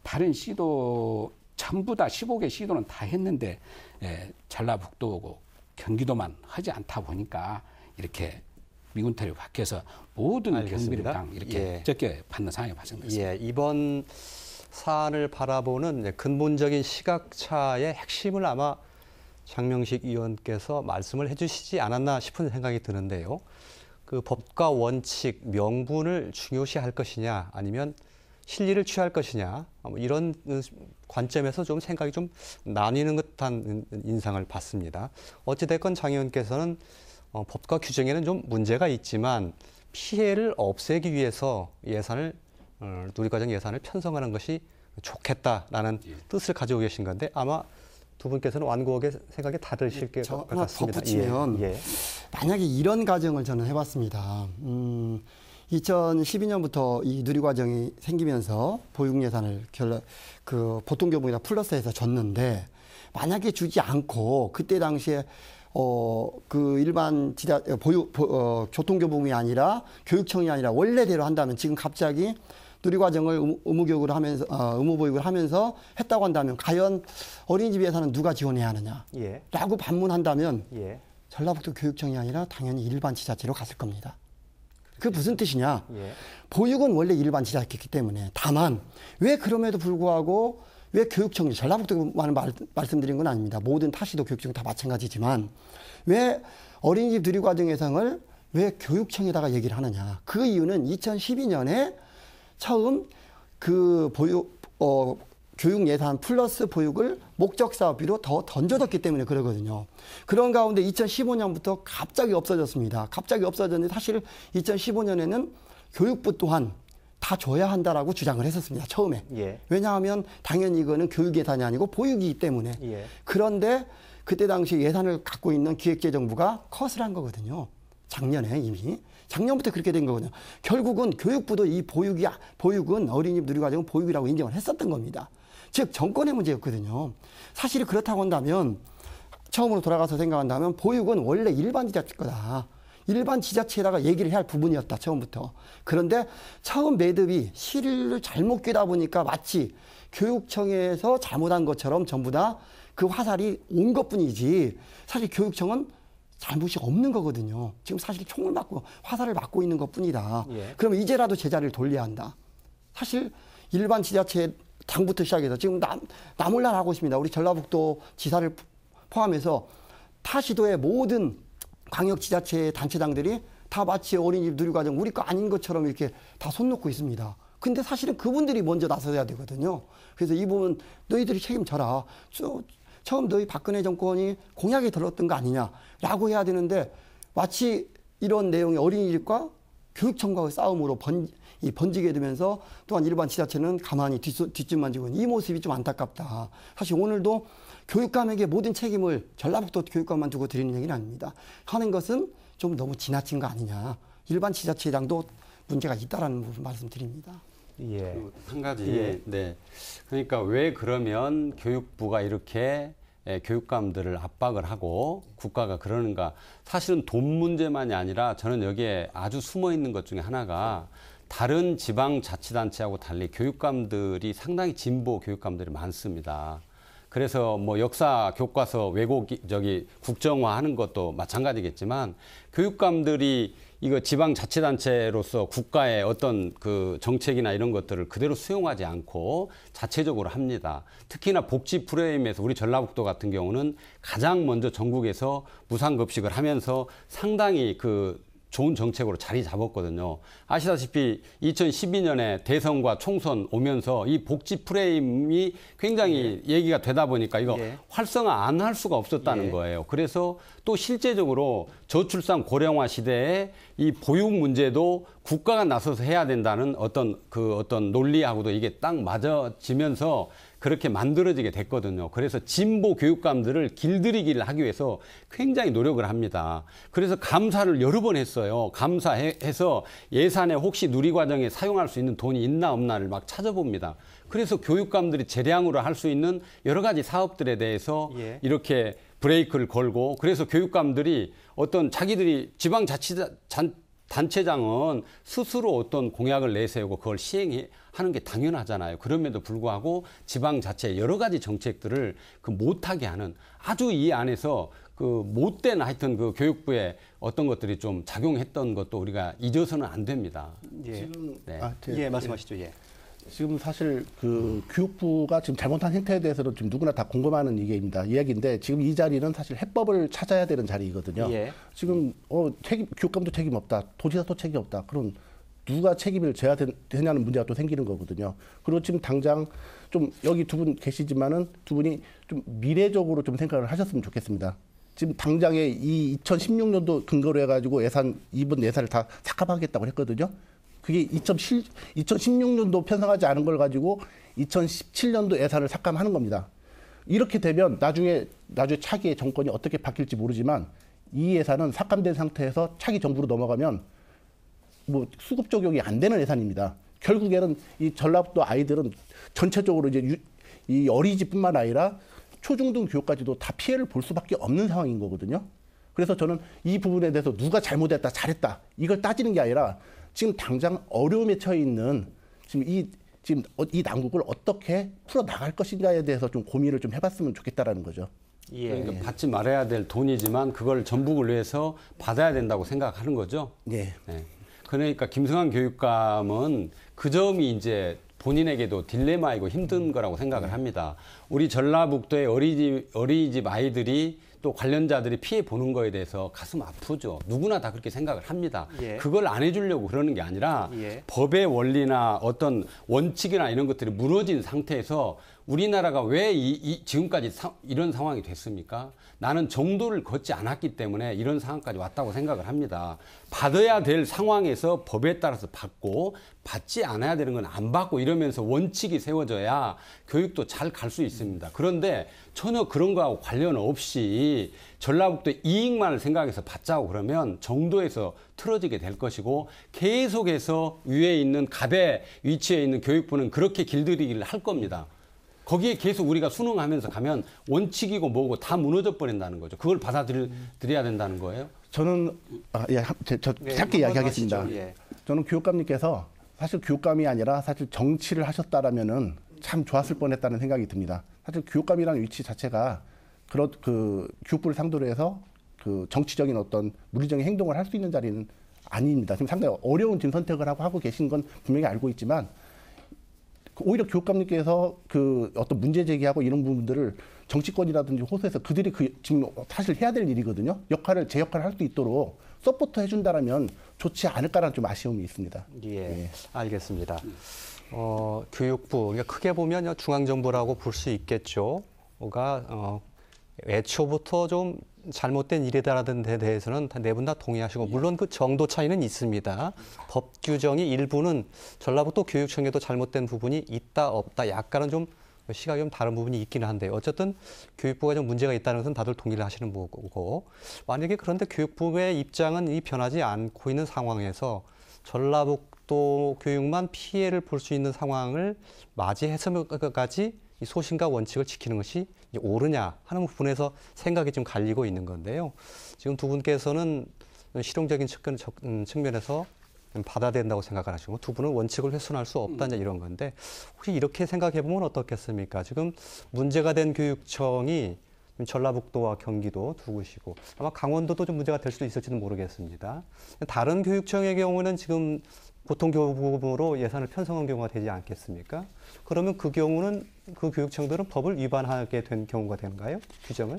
다른 시도 전부 다 15개 시도는 다 했는데 에, 전라북도고 경기도만 하지 않다 보니까 이렇게 미군 태를 바뀌어서 모든 알겠습니다. 경비를 당 이렇게 예. 적게 받는 상황이 발생됐습니다. 예, 이번 사안을 바라보는 근본적인 시각차의 핵심을 아마 장명식 의원께서 말씀을 해주시지 않았나 싶은 생각이 드는데요. 그 법과 원칙, 명분을 중요시할 것이냐, 아니면 실리를 취할 것이냐, 뭐 이런 관점에서 좀 생각이 좀 나뉘는 듯한 인상을 받습니다. 어찌됐건 장 의원께서는 어, 법과 규정에는 좀 문제가 있지만 피해를 없애기 위해서 예산을 어, 누리과정 예산을 편성하는 것이 좋겠다라는 뜻을 가지고 계신 건데 아마 두 분께서는 완곡의 생각이 다르실 것저 하나 같습니다. 덧붙이면 예, 예. 만약에 이런 가정을 저는 해봤습니다. 음, 2012년부터 이 누리과정이 생기면서 보육 예산을 결, 그 보통 교부이나 플러스해서 줬는데 만약에 주지 않고 그때 당시에 어, 그 일반 지자, 보육, 보, 어, 교통교부이 아니라 교육청이 아니라 원래대로 한다면 지금 갑자기 누리과정을 의무, 의무교육을 하면서, 어, 의무보육을 하면서 했다고 한다면 과연 어린이집 예산은 누가 지원해야 하느냐? 예. 라고 반문한다면 예. 전라북도 교육청이 아니라 당연히 일반 지자체로 갔을 겁니다. 그 무슨 뜻이냐? 예. 보육은 원래 일반 지자체이기 때문에 다만 왜 그럼에도 불구하고 왜 교육청이 전라북도만 말, 말씀드린 건 아닙니다. 모든 타시도 교육청 다 마찬가지지만 왜 어린이집 누리과정 예상을 왜 교육청에다가 얘기를 하느냐? 그 이유는 2012년에 처음 그 보육 어 교육 예산 플러스 보육을 목적 사업비로 더 던져뒀기 때문에 그러거든요. 그런 가운데 2015년부터 갑자기 없어졌습니다. 갑자기 없어졌는데 사실 2015년에는 교육부 또한 다 줘야 한다라고 주장을 했었습니다. 처음에. 예. 왜냐하면 당연히 이거는 교육 예산이 아니고 보육이기 때문에. 예. 그런데 그때 당시 예산을 갖고 있는 기획재정부가 컷을 한 거거든요. 작년에 이미. 작년부터 그렇게 된 거거든요. 결국은 교육부도 이 보육이, 보육은 어린이집 누리과정은 보육이라고 인정을 했었던 겁니다. 즉, 정권의 문제였거든요. 사실이 그렇다고 한다면, 처음으로 돌아가서 생각한다면, 보육은 원래 일반 지자체 거다. 일반 지자체에다가 얘기를 해야 할 부분이었다, 처음부터. 그런데 처음 매듭이 실을 잘못 꿰다 보니까 마치 교육청에서 잘못한 것처럼 전부 다 그 화살이 온 것 뿐이지, 사실 교육청은 잘못이 없는 거거든요. 지금 사실 총을 맞고 화살을 맞고 있는 것 뿐이다. 예. 그러면 이제라도 제자리를 돌려야 한다. 사실 일반 지자체 당부터 시작해서 지금 남, 나몰라 하고 있습니다. 우리 전라북도 지사를 포함해서 타 시도의 모든 광역 지자체 단체장들이 다 마치 어린이집 누리과정 우리 거 아닌 것처럼 이렇게 다 손 놓고 있습니다. 근데 사실은 그분들이 먼저 나서야 되거든요. 그래서 이 부분 너희들이 책임져라. 저, 처음 너희 박근혜 정권이 공약에 들었던 거 아니냐라고 해야 되는데 마치 이런 내용의 어린이집과 교육청과의 싸움으로 번, 이 번지게 되면서 또한 일반 지자체는 가만히 뒷, 뒷짐만 지고 있는 이 모습이 좀 안타깝다. 사실 오늘도 교육감에게 모든 책임을 전라북도 교육감만 두고 드리는 얘기는 아닙니다. 하는 것은 좀 너무 지나친 거 아니냐. 일반 지자체장도 문제가 있다라는 말씀드립니다. 예. 한 가지. 예. 네. 그러니까 왜 그러면 교육부가 이렇게 예, 교육감들을 압박을 하고 국가가 그러는가? 사실은 돈 문제만이 아니라 저는 여기에 아주 숨어 있는 것 중에 하나가 다른 지방 자치단체하고 달리 교육감들이 상당히 진보 교육감들이 많습니다. 그래서 뭐 역사 교과서 왜곡 저기 국정화하는 것도 마찬가지겠지만 교육감들이 이거 지방자치단체로서 국가의 어떤 그 정책이나 이런 것들을 그대로 수용하지 않고 자체적으로 합니다. 특히나 복지 프레임에서 우리 전라북도 같은 경우는 가장 먼저 전국에서 무상급식을 하면서 상당히 그 좋은 정책으로 자리 잡았거든요. 아시다시피 2012년에 대선과 총선 오면서 이 복지 프레임이 굉장히 예. 얘기가 되다 보니까 이거 예. 활성화 안 할 수가 없었다는 예. 거예요. 그래서 또 실제적으로 저출산 고령화 시대에 이 보육 문제도 국가가 나서서 해야 된다는 어떤 그 어떤 논리하고도 이게 딱 맞아지면서 그렇게 만들어지게 됐거든요. 그래서 진보 교육감들을 길들이기를 하기 위해서 굉장히 노력을 합니다. 그래서 감사를 여러 번 했어요. 감사해서 예산에 혹시 누리과정에 사용할 수 있는 돈이 있나 없나를 막 찾아봅니다. 그래서 교육감들이 재량으로 할 수 있는 여러 가지 사업들에 대해서 예. 이렇게 브레이크를 걸고 그래서 교육감들이 어떤 자기들이 지방자치자 단체장은 스스로 어떤 공약을 내세우고 그걸 시행하는 게 당연하잖아요. 그럼에도 불구하고 지방 자체 여러 가지 정책들을 그 못하게 하는 아주 이 안에서 그 못된 하여튼 그 교육부의 어떤 것들이 좀 작용했던 것도 우리가 잊어서는 안 됩니다. 예. 지금 네. 아, 예, 말씀하시죠. 예. 지금 사실 그 교육부가 지금 잘못한 행태에 대해서는 지금 누구나 다 공감하는 얘기입니다. 이야기인데 지금 이 자리는 사실 해법을 찾아야 되는 자리이거든요. 예. 지금 어 책임 교육감도 책임 없다, 도지사도 책임 없다. 그럼 누가 책임을 져야 되냐는 문제가 또 생기는 거거든요. 그리고 지금 당장 좀 여기 두 분 계시지만은 두 분이 좀 미래적으로 좀 생각을 하셨으면 좋겠습니다. 지금 당장에 이 2016년도 근거로 해가지고 예산 이번 예산을 다 삭감하겠다고 했거든요. 그게 2016년도 편성하지 않은 걸 가지고 2017년도 예산을 삭감하는 겁니다. 이렇게 되면 나중에 나중에 차기의 정권이 어떻게 바뀔지 모르지만 이 예산은 삭감된 상태에서 차기 정부로 넘어가면 뭐 수급 적용이 안 되는 예산입니다. 결국에는 이 전라북도 아이들은 전체적으로 이제 유, 이 어린이집뿐만 아니라 초중등 교육까지도 다 피해를 볼 수밖에 없는 상황인 거거든요. 그래서 저는 이 부분에 대해서 누가 잘못했다, 잘했다 이걸 따지는 게 아니라 지금 당장 어려움에 처해 있는 지금 이 지금 어, 이 난국을 어떻게 풀어 나갈 것인가에 대해서 좀 고민을 좀 해봤으면 좋겠다라는 거죠. 예. 그러니까 예. 받지 말아야 될 돈이지만 그걸 전북을 위해서 받아야 된다고 생각하는 거죠. 예. 네. 그러니까 김성환 교육감은 그 점이 이제 본인에게도 딜레마이고 힘든 거라고 생각을 합니다. 우리 전라북도의 어린이집, 어린이집 아이들이 또 관련자들이 피해 보는 거에 대해서 가슴 아프죠. 누구나 다 그렇게 생각을 합니다. 예. 그걸 안 해주려고 그러는 게 아니라 예. 법의 원리나 어떤 원칙이나 이런 것들이 무너진 상태에서 우리나라가 왜 이, 이, 지금까지 사, 이런 상황이 됐습니까? 나는 정도를 걷지 않았기 때문에 이런 상황까지 왔다고 생각을 합니다. 받아야 될 상황에서 법에 따라서 받고 받지 않아야 되는 건 안 받고 이러면서 원칙이 세워져야 교육도 잘 갈 수 있습니다. 그런데 전혀 그런 거하고 관련 없이 전라북도 이익만을 생각해서 받자고 그러면 정도에서 틀어지게 될 것이고 계속해서 위에 있는 갑의 위치에 있는 교육부는 그렇게 길들이기를 할 겁니다. 거기에 계속 우리가 순응하면서 가면 원칙이고 뭐고 다 무너져 버린다는 거죠. 그걸 받아들여야 된다는 거예요. 저는 아, 예, 저, 저 네, 짧게 이야기하겠습니다. 예. 저는 교육감님께서 사실 교육감이 아니라 사실 정치를 하셨다라면은 참 좋았을 뻔했다는 생각이 듭니다. 사실 교육감이라는 위치 자체가 그런 그 교육부를 상대로 해서 그 정치적인 어떤 물리적인 행동을 할 수 있는 자리는 아닙니다. 지금 상당히 어려운 지금 선택을 하고 하고 계신 건 분명히 알고 있지만 오히려 교육감님께서 그 어떤 문제 제기하고 이런 부분들을 정치권이라든지 호소해서 그들이 그 지금 사실 해야 될 일이거든요. 역할을 제 역할을 할 수 있도록 support 해준다라면 좋지 않을까라는 좀 아쉬움이 있습니다. 예, 예. 알겠습니다. 어, 교육부 그러니까 크게 보면 중앙정부라고 볼 수 있겠죠.가 어, 애초부터 좀 잘못된 일이다라는 데 대해서는 네 분 다 동의하시고 물론 그 정도 차이는 있습니다. 법 규정이 일부는 전라북도 교육청에도 잘못된 부분이 있다 없다 약간은 좀 시각이 좀 다른 부분이 있기는 한데 어쨌든 교육부가 좀 문제가 있다는 것은 다들 동의를 하시는 거고 만약에 그런데 교육부의 입장은 이 변하지 않고 있는 상황에서 전라북도 교육만 피해를 볼 수 있는 상황을 맞이해서까지 이 소신과 원칙을 지키는 것이 옳으냐 하는 부분에서 생각이 좀 갈리고 있는 건데요. 지금 두 분께서는 실용적인 측면, 음, 측면에서 받아야 된다고 생각을 하시고 두 분은 원칙을 훼손할 수 없다 이런 건데 혹시 이렇게 생각해 보면 어떻겠습니까? 지금 문제가 된 교육청이 전라북도와 경기도 두 곳이고 아마 강원도도 좀 문제가 될 수도 있을지는 모르겠습니다. 다른 교육청의 경우는 지금 고통교부금으로 예산을 편성한 경우가 되지 않겠습니까? 그러면 그 경우는 그 교육청들은 법을 위반하게 된 경우가 되는가요? 규정을?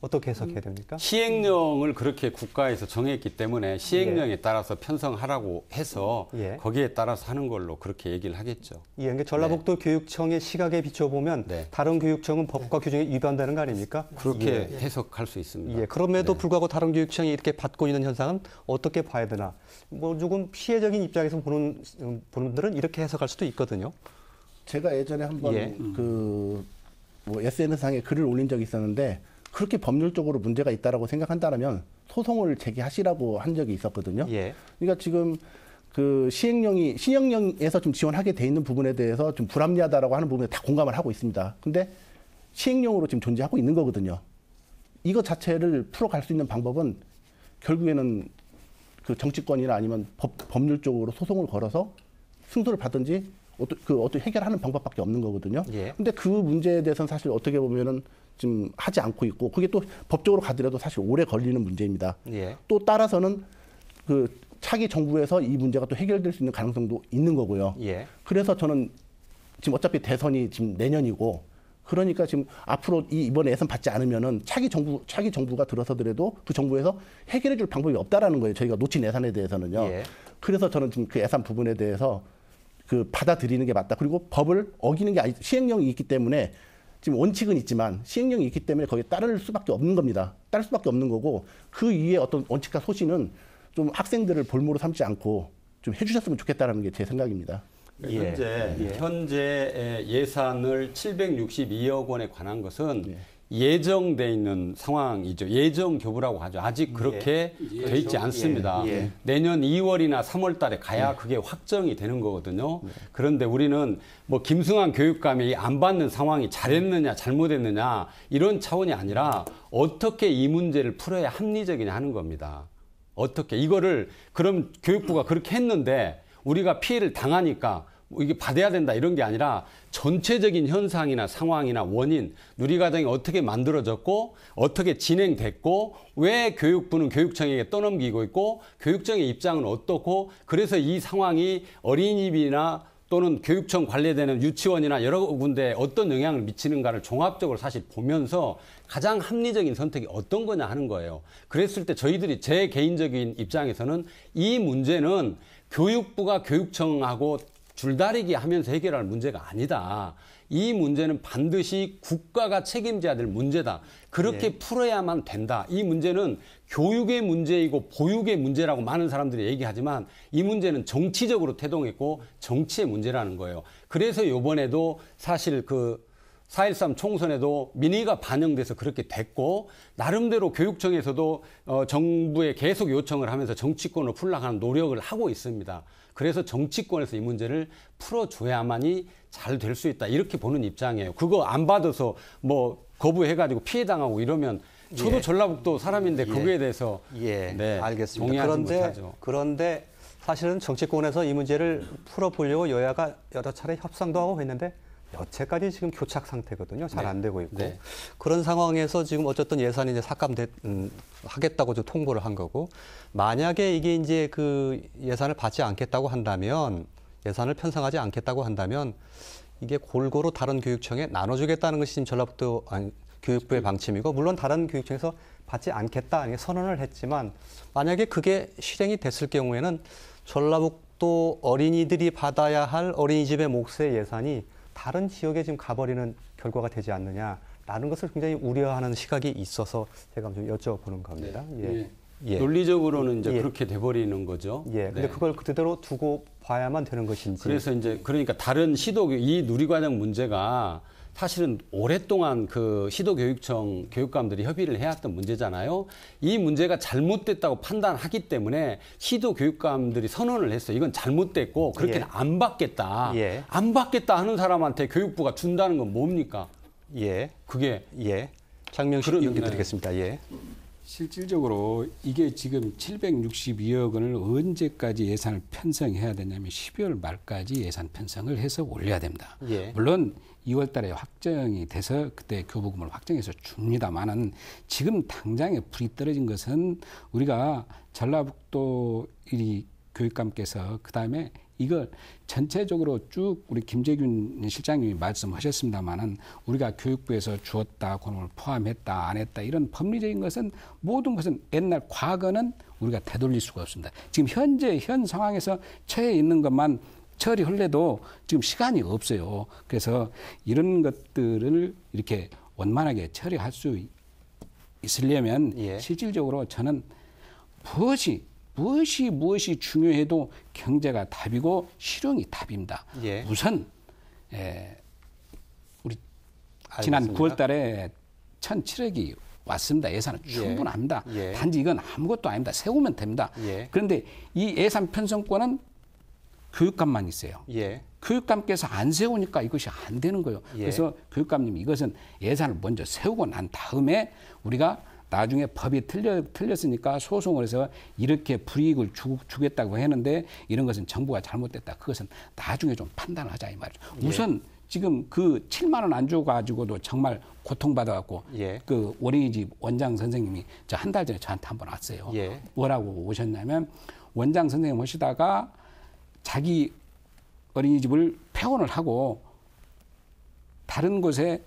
어떻게 해석해야 됩니까? 시행령을 그렇게 국가에서 정했기 때문에 시행령에 예. 따라서 편성하라고 해서 예. 거기에 따라서 하는 걸로 그렇게 얘기를 하겠죠. 예, 그러니까 전라북도 네. 교육청의 시각에 비춰보면 네. 다른 교육청은 법과 규정에 위반되는 거 아닙니까? 그렇게 예. 해석할 수 있습니다. 예, 그럼에도 네. 불구하고 다른 교육청이 이렇게 받고 있는 현상은 어떻게 봐야 되나? 뭐 조금 피해적인 입장에서 보는 음, 분들은 이렇게 해석할 수도 있거든요. 제가 예전에 한번 예. 그뭐 SNS상에 글을 올린 적이 있었는데 그렇게 법률적으로 문제가 있다라고 생각한다면 소송을 제기하시라고 한 적이 있었거든요. 예. 그러니까 지금 그 시행령이 시행령에서 좀 지원하게 돼 있는 부분에 대해서 좀 불합리하다라고 하는 부분에 다 공감을 하고 있습니다. 근데 시행령으로 지금 존재하고 있는 거거든요. 이거 자체를 풀어갈 수 있는 방법은 결국에는 그 정치권이나 아니면 법, 법률적으로 소송을 걸어서 승소를 받든지 어떤 그 어떤 해결하는 방법밖에 없는 거거든요. 예. 근데 그 문제에 대해서는 사실 어떻게 보면은 지금 하지 않고 있고 그게 또 법적으로 가더라도 사실 오래 걸리는 문제입니다. 예. 또 따라서는 그 차기 정부에서 이 문제가 또 해결될 수 있는 가능성도 있는 거고요. 예. 그래서 저는 지금 어차피 대선이 지금 내년이고 그러니까 지금 앞으로 이 이번에 예산 받지 않으면은 차기 정부 차기 정부가 들어서더라도 그 정부에서 해결해 줄 방법이 없다라는 거예요. 저희가 놓친 예산에 대해서는요. 예. 그래서 저는 지금 그 예산 부분에 대해서 그 받아들이는 게 맞다. 그리고 법을 어기는 게 아니 시행령이 있기 때문에 지금 원칙은 있지만 시행령이 있기 때문에 거기에 따를 수밖에 없는 겁니다. 따를 수밖에 없는 거고 그 위에 어떤 원칙과 소신은 좀 학생들을 볼모로 삼지 않고 좀 해주셨으면 좋겠다라는 게 제 생각입니다. 예. 현재 예. 현재 예산을 762억 원에 관한 것은 예. 예정돼 있는 상황이죠. 예정 교부라고 하죠. 아직 그렇게 예. 돼 있지 않습니다. 예. 예. 내년 2월이나 3월 달에 가야 예. 그게 확정이 되는 거거든요. 예. 그런데 우리는 뭐 김승환 교육감이 안 받는 상황이 잘했느냐 잘못했느냐 이런 차원이 아니라 어떻게 이 문제를 풀어야 합리적이냐 하는 겁니다. 어떻게 이거를 그럼 교육부가 그렇게 했는데 우리가 피해를 당하니까 뭐 이게 받아야 된다 이런 게 아니라 전체적인 현상이나 상황이나 원인, 누리과정이 어떻게 만들어졌고 어떻게 진행됐고 왜 교육부는 교육청에게 떠넘기고 있고 교육청의 입장은 어떻고 그래서 이 상황이 어린이집이나 또는 교육청 관리되는 유치원이나 여러 군데 어떤 영향을 미치는가를 종합적으로 사실 보면서 가장 합리적인 선택이 어떤 거냐 하는 거예요. 그랬을 때 저희들이 제 개인적인 입장에서는 이 문제는 교육부가 교육청하고 줄다리기 하면서 해결할 문제가 아니다. 이 문제는 반드시 국가가 책임져야 될 문제다. 그렇게 네. 풀어야만 된다. 이 문제는 교육의 문제이고 보육의 문제라고 많은 사람들이 얘기하지만 이 문제는 정치적으로 태동했고 정치의 문제라는 거예요. 그래서 요번에도 사실 그 4.13 총선에도 민의가 반영돼서 그렇게 됐고 나름대로 교육청에서도 어, 정부에 계속 요청을 하면서 정치권을 풀락하는 노력을 하고 있습니다. 그래서 정치권에서 이 문제를 풀어줘야만이 잘 될 수 있다. 이렇게 보는 입장이에요. 그거 안 받아서 뭐 거부해가지고 피해당하고 이러면 저도 예. 전라북도 사람인데 예. 거기에 대해서 예. 네, 알겠습니다. 그런데 못하죠. 그런데 사실은 정치권에서 이 문제를 풀어보려고 여야가 여러 차례 협상도 하고 했는데 여태까지 지금 교착 상태거든요. 잘안 네. 되고 있고 네. 그런 상황에서 지금 어쨌든 예산이 이제 삭감되 음, 하겠다고 좀 통보를 한 거고 만약에 이게 이제 그 예산을 받지 않겠다고 한다면 예산을 편성하지 않겠다고 한다면 이게 골고루 다른 교육청에 나눠주겠다는 것이 지금 전라북도 아니, 교육부의 방침이고 물론 다른 교육청에서 받지 않겠다 아니 선언을 했지만 만약에 그게 실행이 됐을 경우에는 전라북도 어린이들이 받아야 할 어린이집의 몫의 예산이 다른 지역에 지금 가버리는 결과가 되지 않느냐라는 것을 굉장히 우려하는 시각이 있어서 제가 좀 여쭤보는 겁니다. 네. 예. 예. 예. 논리적으로는 이제 예. 그렇게 돼버리는 거죠. 예. 근데 네. 그걸 그대로 두고 봐야만 되는 것인지. 그래서 이제 그러니까 다른 시도 이 누리과정 문제가 사실은 오랫동안 그 시도교육청 교육감들이 협의를 해왔던 문제잖아요. 이 문제가 잘못됐다고 판단하기 때문에 시도교육감들이 선언을 했어요. 이건 잘못됐고 그렇게는 예. 안 받겠다. 예. 안 받겠다 하는 사람한테 교육부가 준다는 건 뭡니까? 예. 그게 예. 장명식 의원께 드리겠습니다. 예. 실질적으로 이게 지금 762억 원을 언제까지 예산을 편성해야 되냐면 12월 말까지 예산 편성을 해서 올려야 됩니다. 예. 물론 2월 달에 확정이 돼서 그때 교부금을 확정해서 줍니다만은 지금 당장에 불이 떨어진 것은 우리가 전라북도 이 교육감께서 그다음에 이걸 전체적으로 쭉 우리 김재균 실장님이 말씀하셨습니다만은 우리가 교육부에서 주었다, 권을 포함했다, 안 했다 이런 법리적인 것은 모든 것은 옛날 과거는 우리가 되돌릴 수가 없습니다. 지금 현재 현 상황에서 처해 있는 것만 처리할래도 지금 시간이 없어요. 그래서 이런 것들을 이렇게 원만하게 처리할 수 있으려면 예. 실질적으로 저는 무엇이 무엇이 무엇이 중요해도 경제가 답이고 실용이 답입니다. 예. 우선 에, 우리 지난 알겠습니다. 9월달에 1,007억이 왔습니다. 예산은 예. 충분합니다. 예. 단지 이건 아무것도 아닙니다. 세우면 됩니다. 예. 그런데 이 예산 편성권은 교육감만 있어요. 예. 교육감께서 안 세우니까 이것이 안 되는 거예요. 예. 그래서 교육감님 이것은 예산을 먼저 세우고 난 다음에 우리가 나중에 법이 틀려, 틀렸으니까 소송을 해서 이렇게 불이익을 주, 주겠다고 했는데 이런 것은 정부가 잘못됐다. 그것은 나중에 좀 판단을 하자 이 말이죠. 예. 우선 지금 그 7만 원 안 줘 가지고도 정말 고통받아갖고 예. 그 어린이집 원장 선생님이 저 한 달 전에 저한테 한 번 왔어요. 예. 뭐라고 오셨냐면 원장 선생님 오시다가 자기 어린이집을 폐원을 하고 다른 곳에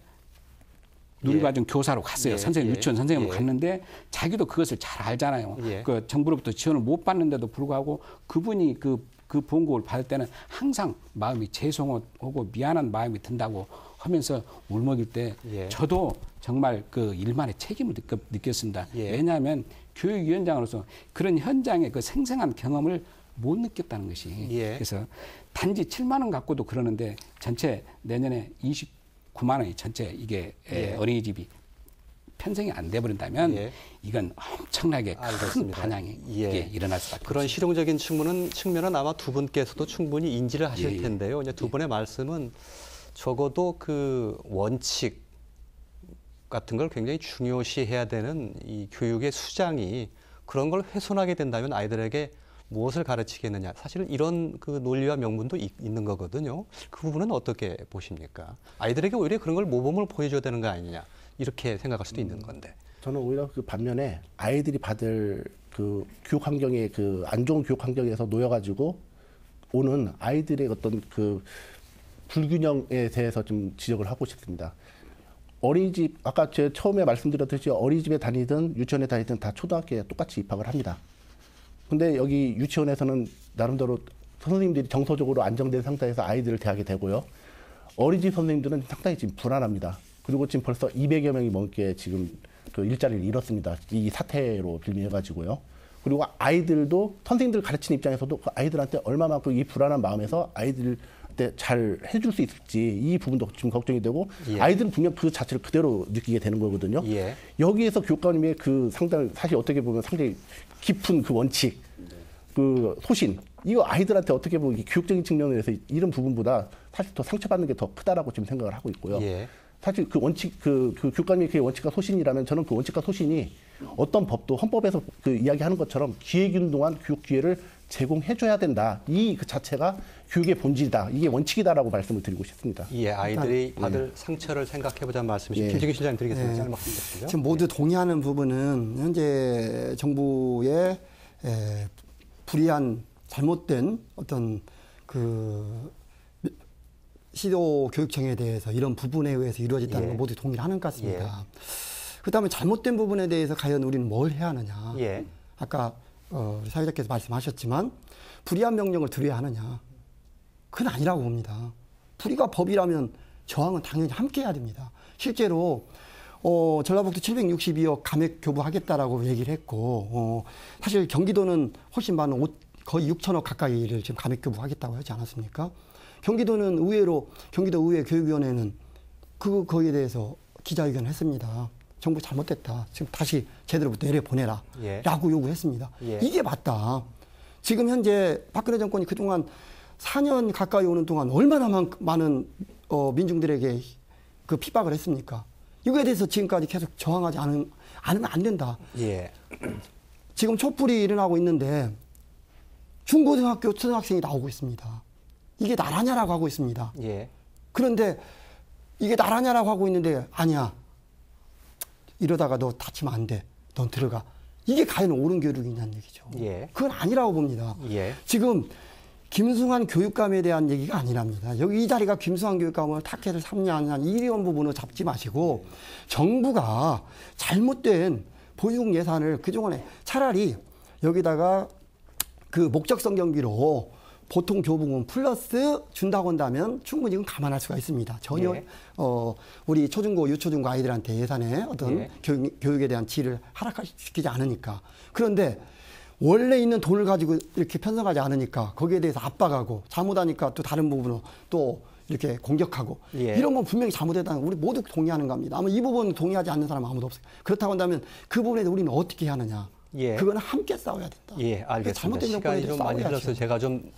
누리과정 예. 교사로 갔어요. 예. 선생님 예. 유치원 선생님으로 예. 갔는데 자기도 그것을 잘 알잖아요. 예. 그 정부로부터 지원을 못 받는데도 불구하고 그분이 그, 그 본국을 받을 때는 항상 마음이 죄송하고 미안한 마음이 든다고 하면서 울먹일 때 예. 저도 정말 그 일만의 책임을 느꼈, 습니다 왜냐하면 교육위원장으로서 그런 현장의 그 생생한 경험을 못 느꼈다는 것이. 그래서 단지 7만 원 갖고도 그러는데 전체 내년에 20 9만 원이 전체 이게 예. 어린이집이 편성이 안 돼 버린다면 예. 이건 엄청나게 알겠습니다. 큰 반향이 예. 일어날 수밖에 그런 없습니다. 실용적인 측면은 측면은 아마 두 분께서도 충분히 인지를 하실 예, 예. 텐데요. 이제 두 예. 분의 말씀은 적어도 그 원칙 같은 걸 굉장히 중요시해야 되는 이 교육의 수장이 그런 걸 훼손하게 된다면 아이들에게 무엇을 가르치겠느냐. 사실은 이런 그 논리와 명분도 있, 는 거거든요. 그 부분은 어떻게 보십니까? 아이들에게 오히려 그런 걸 모범을 보여줘야 되는 거 아니냐. 이렇게 생각할 수도 음, 있는 건데. 저는 오히려 그 반면에 아이들이 받을 그 교육 환경에 그 안 좋은 교육 환경에서 놓여가지고 오는 아이들의 어떤 그 불균형에 대해서 좀 지적을 하고 싶습니다. 어린이집 아까 제가 처음에 말씀드렸듯이 어린이집에 다니든 유치원에 다니든 다 초등학교에 똑같이 입학을 합니다. 근데 여기 유치원에서는 나름대로 선생님들이 정서적으로 안정된 상태에서 아이들을 대하게 되고요. 어린이집 선생님들은 상당히 지금 불안합니다. 그리고 지금 벌써 200여 명이 넘게 지금 그 일자리를 잃었습니다. 이 사태로 빌미해가지고요. 그리고 아이들도 선생님들 가르치는 입장에서도 그 아이들한테 얼마만큼 이 불안한 마음에서 아이들 때잘 해줄 수 있을지 이 부분도 지금 걱정이 되고 예. 아이들은 분명 그 자체를 그대로 느끼게 되는 거거든요. 예. 여기에서 교육감님의 그 상당 사실 어떻게 보면 상당히 깊은 그 원칙, 그 소신 이거 아이들한테 어떻게 보면 교육적인 측면에서 이런 부분보다 사실 더 상처받는 게 더 크다라고 지금 생각을 하고 있고요. 예. 사실 그 원칙 그, 그 교육감의 그 원칙과 소신이라면 저는 그 원칙과 소신이 어떤 법도 헌법에서 그 이야기하는 것처럼 기회균동안 교육 기회를 제공해줘야 된다. 이 그 자체가 교육의 본질이다. 이게 원칙이다라고 말씀을 드리고 싶습니다. 예, 아이들이 일단, 받을 예. 상처를 생각해보자는 말씀이신 예. 김재규 실장님 드리겠습니다. 예. 지금 모두 동의하는 부분은 현재 정부의 에, 불이한 잘못된 어떤 그 시도 교육청에 대해서 이런 부분에 의해서 이루어졌다는 예. 걸 모두 동의를 하는 것 같습니다. 예. 그다음에 잘못된 부분에 대해서 과연 우리는 뭘 해야 하느냐? 예. 아까 어, 사회자께서 말씀하셨지만 불이한 명령을 드려야 하느냐? 그건 아니라고 봅니다. 불이가 법이라면 저항은 당연히 함께 해야 됩니다. 실제로 어, 전라북도 762억 감액 교부하겠다라고 얘기를 했고 어, 사실 경기도는 훨씬 많은 오, 거의 6천억 가까이를 지금 감액 교부하겠다고 하지 않았습니까? 경기도는 의외로 경기도 의회 교육위원회는 그 거기에 대해서 기자회견을 했습니다. 정부 잘못됐다. 지금 다시 제대로부터 내려보내라. 예. 라고 요구했습니다. 예. 이게 맞다. 지금 현재 박근혜 정권이 그동안 4년 가까이 오는 동안 얼마나 많은 어, 민중들에게 그 핍박을 했습니까? 이거에 대해서 지금까지 계속 저항하지 않으면, 않으면 안 된다. 예. 지금 촛불이 일어나고 있는데 중고등학교 초등학생이 나오고 있습니다. 이게 나라냐라고 하고 있습니다. 예. 그런데 이게 나라냐라고 하고 있는데 아니야. 이러다가 너 다치면 안 돼. 넌 들어가. 이게 과연 옳은 교육이냐는 얘기죠. 예. 그건 아니라고 봅니다. 예. 지금 김승환 교육감에 대한 얘기가 아니랍니다. 여기 이 자리가 김승환 교육감을 타켓을 삼냐한 이런 부분을 잡지 마시고 정부가 잘못된 보육 예산을 그동안에 차라리 여기다가 그 목적성 경비로 보통 교부금 플러스 준다고 한다면 충분히 이건 감안할 수가 있습니다. 전혀 예. 어 우리 초중고 유초중고 아이들한테 예산에 어떤 예. 교육, 교육에 대한 질을 하락시키지 않으니까 그런데 원래 있는 돈을 가지고 이렇게 편성하지 않으니까 거기에 대해서 압박하고 잘못하니까 또 다른 부분은 또 이렇게 공격하고 예. 이런 건 분명히 잘못했다는 거 우리 모두 동의하는 겁니다. 아마 이 부분 동의하지 않는 사람 은 아무도 없어요. 그렇다고 한다면 그 부분에 대해서 우리는 어떻게 하느냐? 예. 그거는 함께 싸워야 된다. 예, 알겠습니다. 잘못된 시간이 좀 많이. 흘러서 제가 좀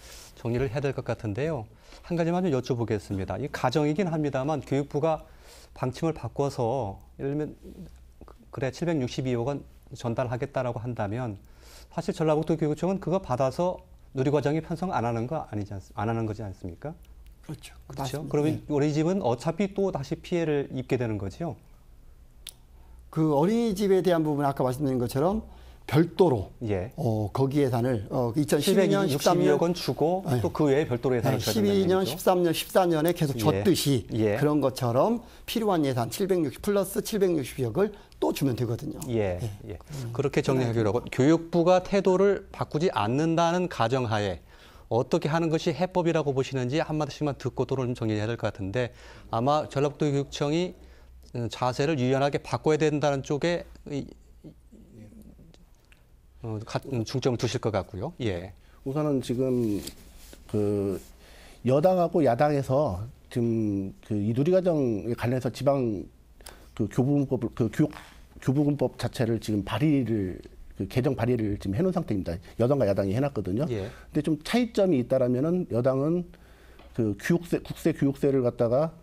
정리를 해야 될 것 같은데요. 한 가지만 좀 여쭤보겠습니다. 이 가정이긴 합니다만 교육부가 방침을 바꿔서 예를 들면 그래 762억 원 전달하겠다라고 한다면 사실 전라북도 교육청은 그거 받아서 누리과정에 편성 안 하는 거 아니지 않, 안 하는 거지 않습니까? 그렇죠. 그렇죠. 맞습니다. 그러면 예. 우리 집은 어차피 또 다시 피해를 입게 되는 거죠. 그 어린이집에 대한 부분 아까 말씀드린 것처럼 별도로 예. 어, 거기 예산을 어, 2012년 762억 13년 원 주고 네. 또그 외에 별도로 예산을 된다는 12년, 얘기죠. 13년, 14년에 계속 예. 줬듯이 예. 그런 것처럼 필요한 예산 760 플러스 760억을 또 주면 되거든요. 예, 예. 그렇게 정리하기로 하고 교육부가 태도를 바꾸지 않는다는 가정하에 어떻게 하는 것이 해법이라고 보시는지 한마디씩만 듣고 토론을 좀 정리해야 될 것 같은데 아마 전라북도 교육청이 음, 자세를 유연하게 바꿔야 된다는 쪽에 이- 어, 가- 음, 중점을 두실 것 같고요. 예. 우선은 지금 그 여당하고 야당에서 지금 그이 누리과정에 관련해서 지방 그 교부금법을 그 교육 교부금법 자체를 지금 발의를 그 개정 발의를 지금 해놓은 상태입니다. 여당과 야당이 해놨거든요. 예. 근데 좀 차이점이 있다라면은 여당은 그 교육세 국세 교육세를 갖다가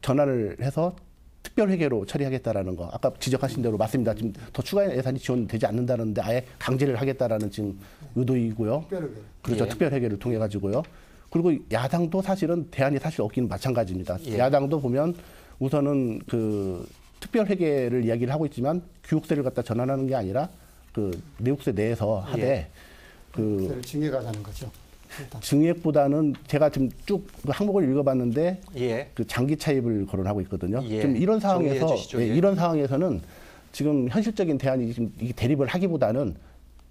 전환을 해서 특별 회계로 처리하겠다라는 거 아까 지적하신 대로 맞습니다. 지금 더 추가 예산이 지원되지 않는다는데 아예 강제를 하겠다라는 지금 의도이고요. 특별회계. 그렇죠. 예. 특별 회계를 통해 가지고요. 그리고 야당도 사실은 대안이 사실 없기는 마찬가지입니다. 예. 야당도 보면 우선은 그 특별 회계를 이야기를 하고 있지만 교육세를 갖다 전환하는 게 아니라 그 내국세 내에서 하되 예. 그 그걸 증액하자는 거죠. 증액보다는 제가 지금 쭉 그 항목을 읽어봤는데 예. 그 장기 차입을 거론하고 있거든요. 예. 좀 이런 상황에서 주시죠. 예, 예. 이런 상황에서는 지금 현실적인 대안이 지금 이게 대립을 하기보다는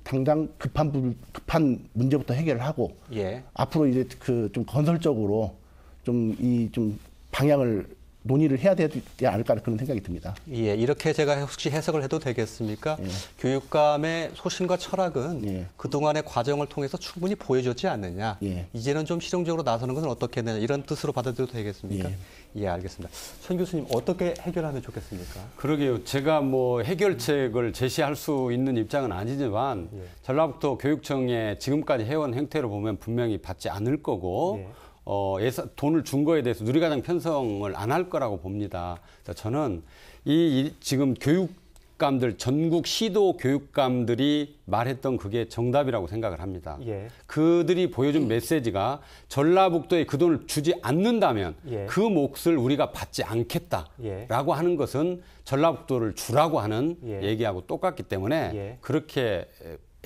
당장 급한 부, 급한 문제부터 해결을 하고 예. 앞으로 이제 그 좀 건설적으로 좀 이좀 방향을 논의를 해야 되지 않을까 그런 생각이 듭니다. 예, 이렇게 제가 혹시 해석을 해도 되겠습니까? 교육감의 소신과 철학은 예. 그동안의 과정을 통해서 충분히 보여줬지 않느냐. 예. 이제는 좀 실용적으로 나서는 것은 어떻게 되냐. 이런 뜻으로 받아들여도 되겠습니까? 예, 알겠습니다. 손 교수님, 어떻게 해결하면 좋겠습니까? 그러게요. 제가 뭐 해결책을 제시할 수 있는 입장은 아니지만 예. 전라북도 교육청에 지금까지 해온 행태를 보면 분명히 받지 않을 거고 예. 어, 예산, 돈을 준 거에 대해서 누리과정 편성을 안 할 거라고 봅니다. 그래서 저는 이, 이 지금 교육 감들 전국 시도 교육감들이 말했던 그게 정답이라고 생각을 합니다. 예. 그들이 보여준 메시지가 전라북도에 그 돈을 주지 않는다면 예. 그 몫을 우리가 받지 않겠다라고 예. 하는 것은 전라북도를 주라고 하는 예. 얘기하고 똑같기 때문에 예. 그렇게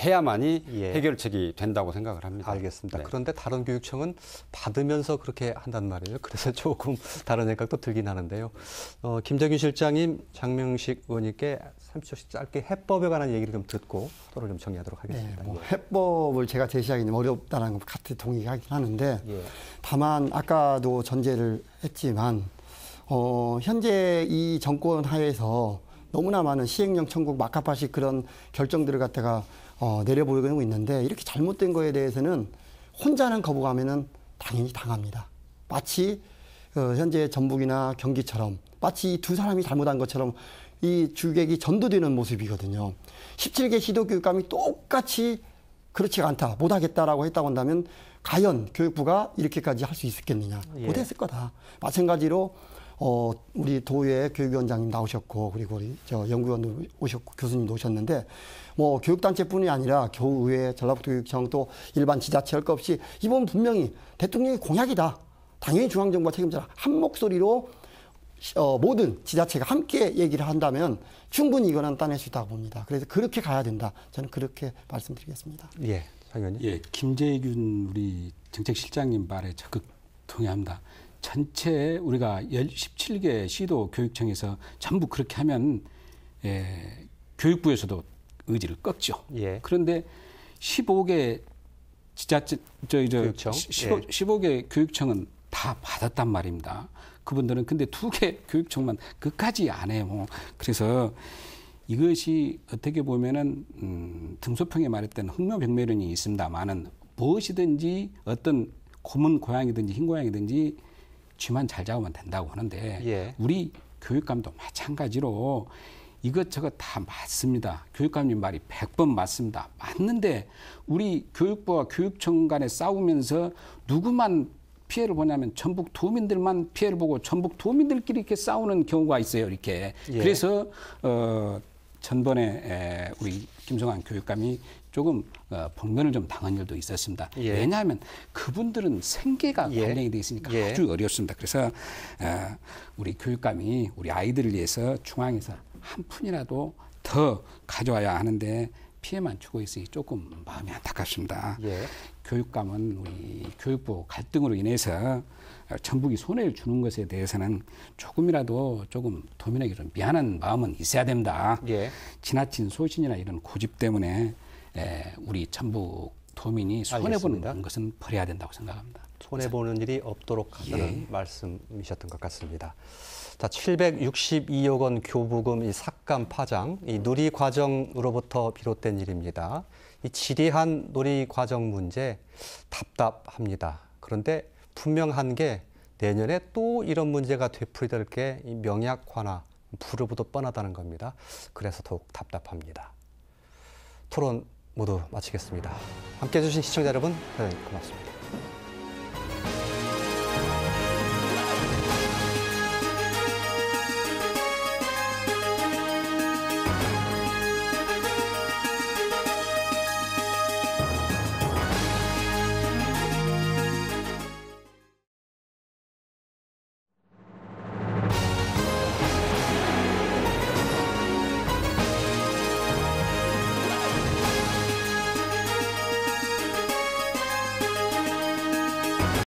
해야만이 예. 해결책이 된다고 생각을 합니다. 알겠습니다. 네. 그런데 다른 교육청은 받으면서 그렇게 한단 말이에요. 그래서 조금 다른 생각도 들긴 하는데요. 어, 김정윤 실장님, 장명식 의원님께 30초씩 짧게 해법에 관한 얘기를 좀 듣고 토론을 좀 정리하도록 네, 하겠습니다. 뭐 해법을 제가 제시하기는 어렵다는 것 같아 동의하긴 하는데 예. 다만 아까도 전제를 했지만 어, 현재 이 정권 하에서 너무나 많은 시행령 청구 막가파식 그런 결정들을 갖다가 어, 내려보이고 있는데 이렇게 잘못된 거에 대해서는 혼자는 거부감에는 당연히 당합니다. 마치 어, 현재 전북이나 경기처럼 마치 이두 사람이 잘못한 것처럼 이 주객이 전도되는 모습이거든요. 17개 시도 교육감이 똑같이 그렇지가 않다, 못하겠다라고 했다고 한다면 과연 교육부가 이렇게까지 할 수 있었겠느냐? 예. 못했을 거다. 마찬가지로 어, 우리 도의 교육위원장님 나오셨고 그리고 우리 저 연구위원도 오셨고 교수님도 오셨는데 뭐 교육단체뿐이 아니라 교의회, 전라북도 교육청 또 일반 지자체 할 것 없이 이번 분명히 대통령의 공약이다. 당연히 중앙정부가 책임져라. 한 목소리로 어, 모든 지자체가 함께 얘기를 한다면 충분히 이거는 따낼 수 있다고 봅니다. 그래서 그렇게 가야 된다. 저는 그렇게 말씀드리겠습니다. 예, 장관님. 예, 김재균 우리 정책실장님 말에 적극 동의합니다. 전체 우리가 17개 시도 교육청에서 전부 그렇게 하면 예, 교육부에서도 의지를 꺾죠. 예. 그런데 15개 지자체 저희 저 교육청? 15, 예. 15개 교육청은 다 받았단 말입니다. 그분들은 근데 두 개 교육청만 끝까지 안 해요. 그래서 이것이 어떻게 보면은 음, 등소평에 말했던 흑묘병매론이 있습니다만은 무엇이든지 어떤 고문 고양이든지 흰 고양이든지 쥐만 잘 잡으면 된다고 하는데 예. 우리 교육감도 마찬가지로 이것저것 다 맞습니다. 교육감님 말이 100번 맞습니다. 맞는데 우리 교육부와 교육청 간에 싸우면서 누구만 피해를 보냐면 전북 도민들만 피해를 보고 전북 도민들끼리 이렇게 싸우는 경우가 있어요. 이렇게. 예. 그래서 어 전번에 에, 우리 김성환 교육감이 조금 어, 복면을 좀 당한 일도 있었습니다. 예. 왜냐하면 그분들은 생계가 예. 관련이 돼 있으니까 예. 아주 어렵습니다. 그래서 어, 우리 교육감이 우리 아이들을 위해서 중앙에서 한 푼이라도 더 가져와야 하는데 피해만 주고 있으니 조금 마음이 안타깝습니다. 예. 교육감은 우리 교육부 갈등으로 인해서 전북이 손해를 주는 것에 대해서는 조금이라도 조금 도민에게 좀 미안한 마음은 있어야 됩니다. 예. 지나친 소신이나 이런 고집 때문에 에, 우리 전북 도민이 손해. 보는 것은 버려야 된다고 생각합니다. 손해 보는 일이 없도록 하자는 예. 말씀이셨던 것 같습니다. 자, 762억 원 교부금 이 삭감 파장, 이 누리 과정으로부터 비롯된 일입니다. 이 지리한 누리 과정 문제 답답합니다. 그런데 분명한 게 내년에 또 이런 문제가 되풀이될 게이 명약화나 불후보도 뻔하다는 겁니다. 그래서 더욱 답답합니다. 토론 모두 마치겠습니다. 함께 해 주신 시청자 여러분, 고맙습니다.